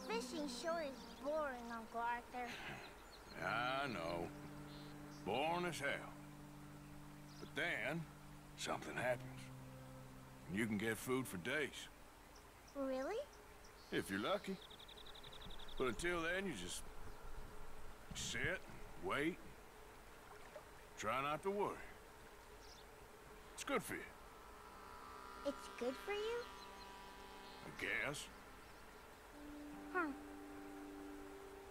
Fishing sure is boring, Uncle Arthur. I know. Born as hell. But then, something happens. And you can get food for days. Really? If you're lucky. But until then, you just sit, wait, try not to worry. It's good for you, It's good for you? I guess. Huh.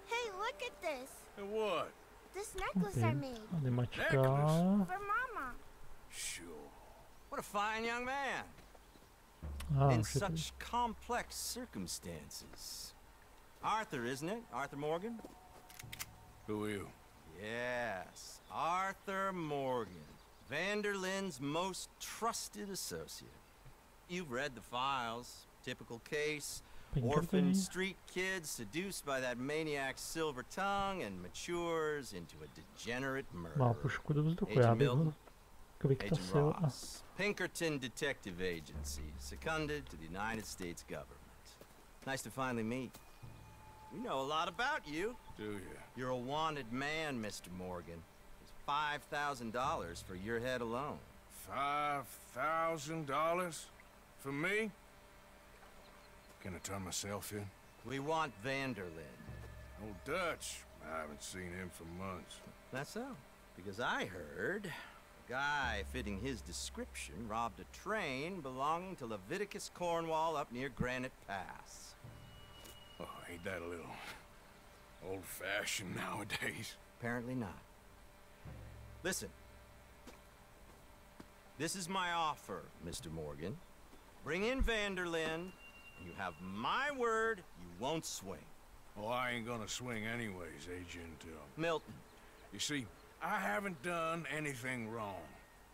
Hey, look at this. And what? This necklace I Okay. made. A dymačka. For Mama. Sure. What a fine young man. Ah, in už such complex circumstances. Arthur, isn't it? Arthur Morgan? Who are you? Yes, Arthur Morgan, Vanderlyn's most trusted associate. You've read the files. Typical case. Orphan street kid seduced by that maniac's silver tongue and matures into a degenerate murderer. pušku Agent Milton? Ho kviktasil a... Ross, Pinkerton Detective Agency, seconded to the United States government. Nice to finally meet. We know a lot about you. Do you? You're a wanted man, Mr. Morgan. It's five thousand dollars for your head alone. Five thousand dollars? For me? Can I turn myself in? We want Vanderlyn. Old Dutch. I haven't seen him for months. That's so. Because I heard a guy fitting his description robbed a train belonging to Leviticus Cornwall up near Granite Pass. Oh, ain't that a little Old-fashioned nowadays. Apparently not. Listen. This is my offer, Mr. Morgan. Bring in Vanderlyn, and you have my word you won't swing. Oh, I ain't gonna swing anyways, Agent, uh... Milton. You see, I haven't done anything wrong.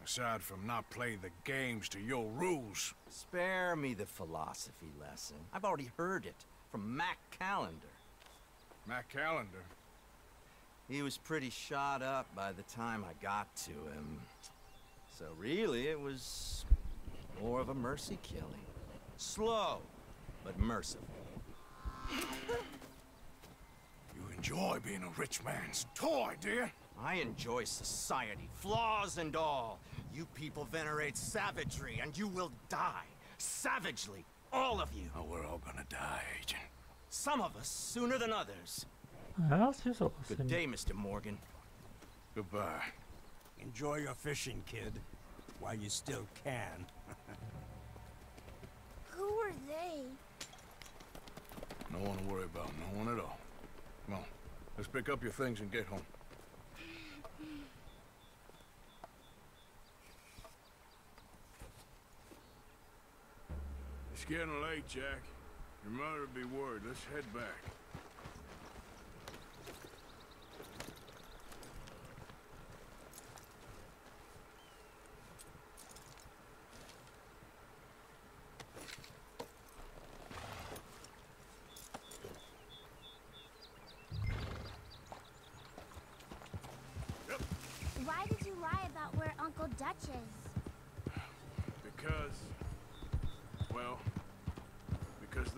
Aside from not playing the games to your rules. Spare me the philosophy lesson. I've already heard it from Mac Callender. Mac Callender? He was pretty shot up by the time I got to him. So really, it was more of a mercy killing. Slow, but merciful. You enjoy being a rich man's toy, dear. I enjoy society, flaws and all. You people venerate savagery, and you will die. Savagely. All of you. Oh, we're all gonna die, Agent. Some of us sooner than others. Já si souhlasím. Good day, Mr. Morgan. Goodbye. Enjoy your fishing, kid, while you still can. Who are they? No one to worry about, no one at all. Come on, let's pick up your things and get home. It's getting late, Jack. Your mother will be worried. Let's head back. Why did you lie about where Uncle Dutch is? Because, well, because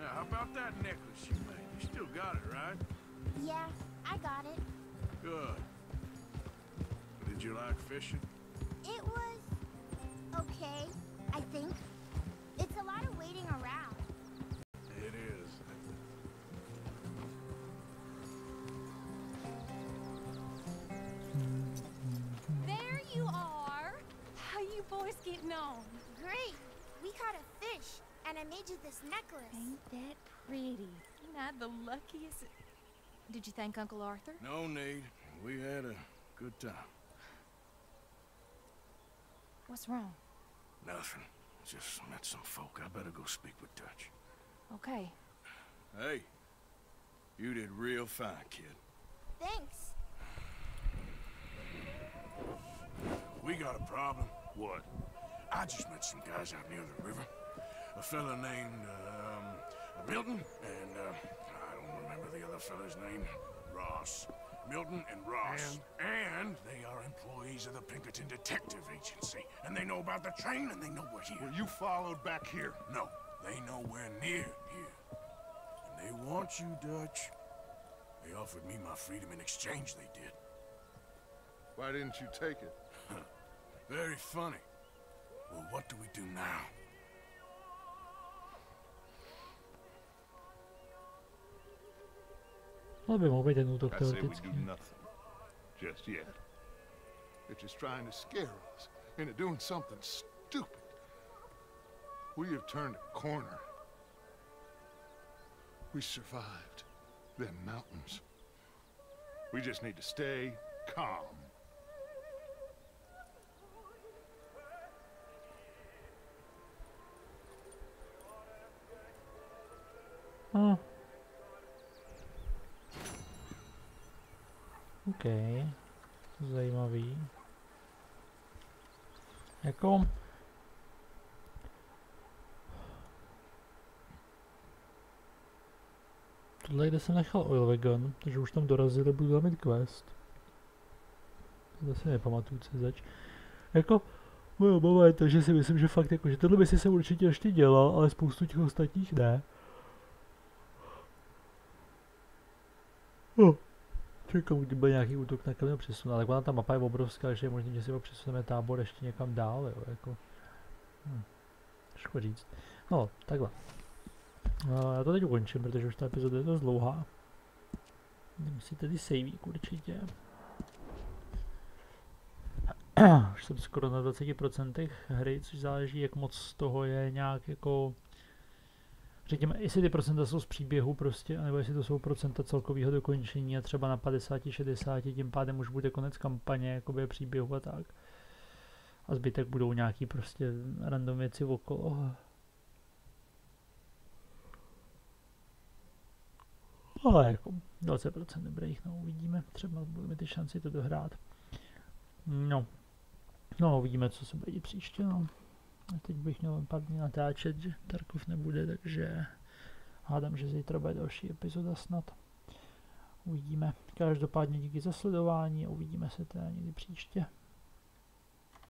Now, how about that necklace you made? You still got it, right? Yeah, I got it. Good. Did you like fishing? It was okay, I think. It's a lot of waiting around. It is. There you are. How you boys getting on? Great. We caught a fish, and I made you this necklace. Ain't that pretty? Not the luckiest. Did you thank Uncle Arthur? No need. We had a good time. What's wrong? Nothing. Just met some folk. I better go speak with Dutch. Okay. Hey, you did real fine, kid. Thanks. We got a problem. What? I just met some guys out near the river. A fella named, um, Milton, and, uh, I don't remember the other fella's name. Ross. Milton and Ross. And, they are employees of the Pinkerton Detective Agency. And they know about the train, and they know we're here. Were you followed back here? No. They know we're near here. And they want you, Dutch. They offered me my freedom in exchange, they did. Why didn't you take it? Very funny. Well, what do we do now? To by mohl být ten útok I say we teoreticky. do nothing. Just yet. They're just trying to scare us into doing something stupid. We have turned a corner. We survived them mountains. We just need to stay calm. No. OK. Zajímavý. Jako... Tohle kde jsem nechal oil wagon, takže už tam dorazili, budu mít quest. To si nepamatuju, co zač. Jako, moje obava je to, že si myslím, že fakt jako, že tohle by si se určitě ještě dělal, ale spoustu těch ostatních ne. Oh. Čekám, kdy bude nějaký útok na Kellyho přesun, ale ona ta mapa je obrovská, takže je možné, že si ho přesuneme tábor ještě někam dál, jo, jako. Hm. Těžko říct. No, takhle. No, já to teď ukončím, protože už ta epizoda je dost dlouhá. Si tedy saveík určitě. už jsem skoro na 20% hry, což záleží, jak moc z toho je nějak jako řekněme, jestli ty procenta jsou z příběhu prostě, nebo jestli to jsou procenta celkového dokončení a třeba na 50, 60, tím pádem už bude konec kampaně, jakoby příběhu a tak. A zbytek budou nějaký prostě random věci okolo. Ale jako 20% dobrých, no uvidíme, třeba budeme ty šanci to dohrát. No, no uvidíme, co se bude příště, no. A teď bych měl pár dní natáčet, že Tarkov nebude, takže hádám, že zítra bude další epizoda snad. Uvidíme. Každopádně díky za sledování a uvidíme se teda někdy příště.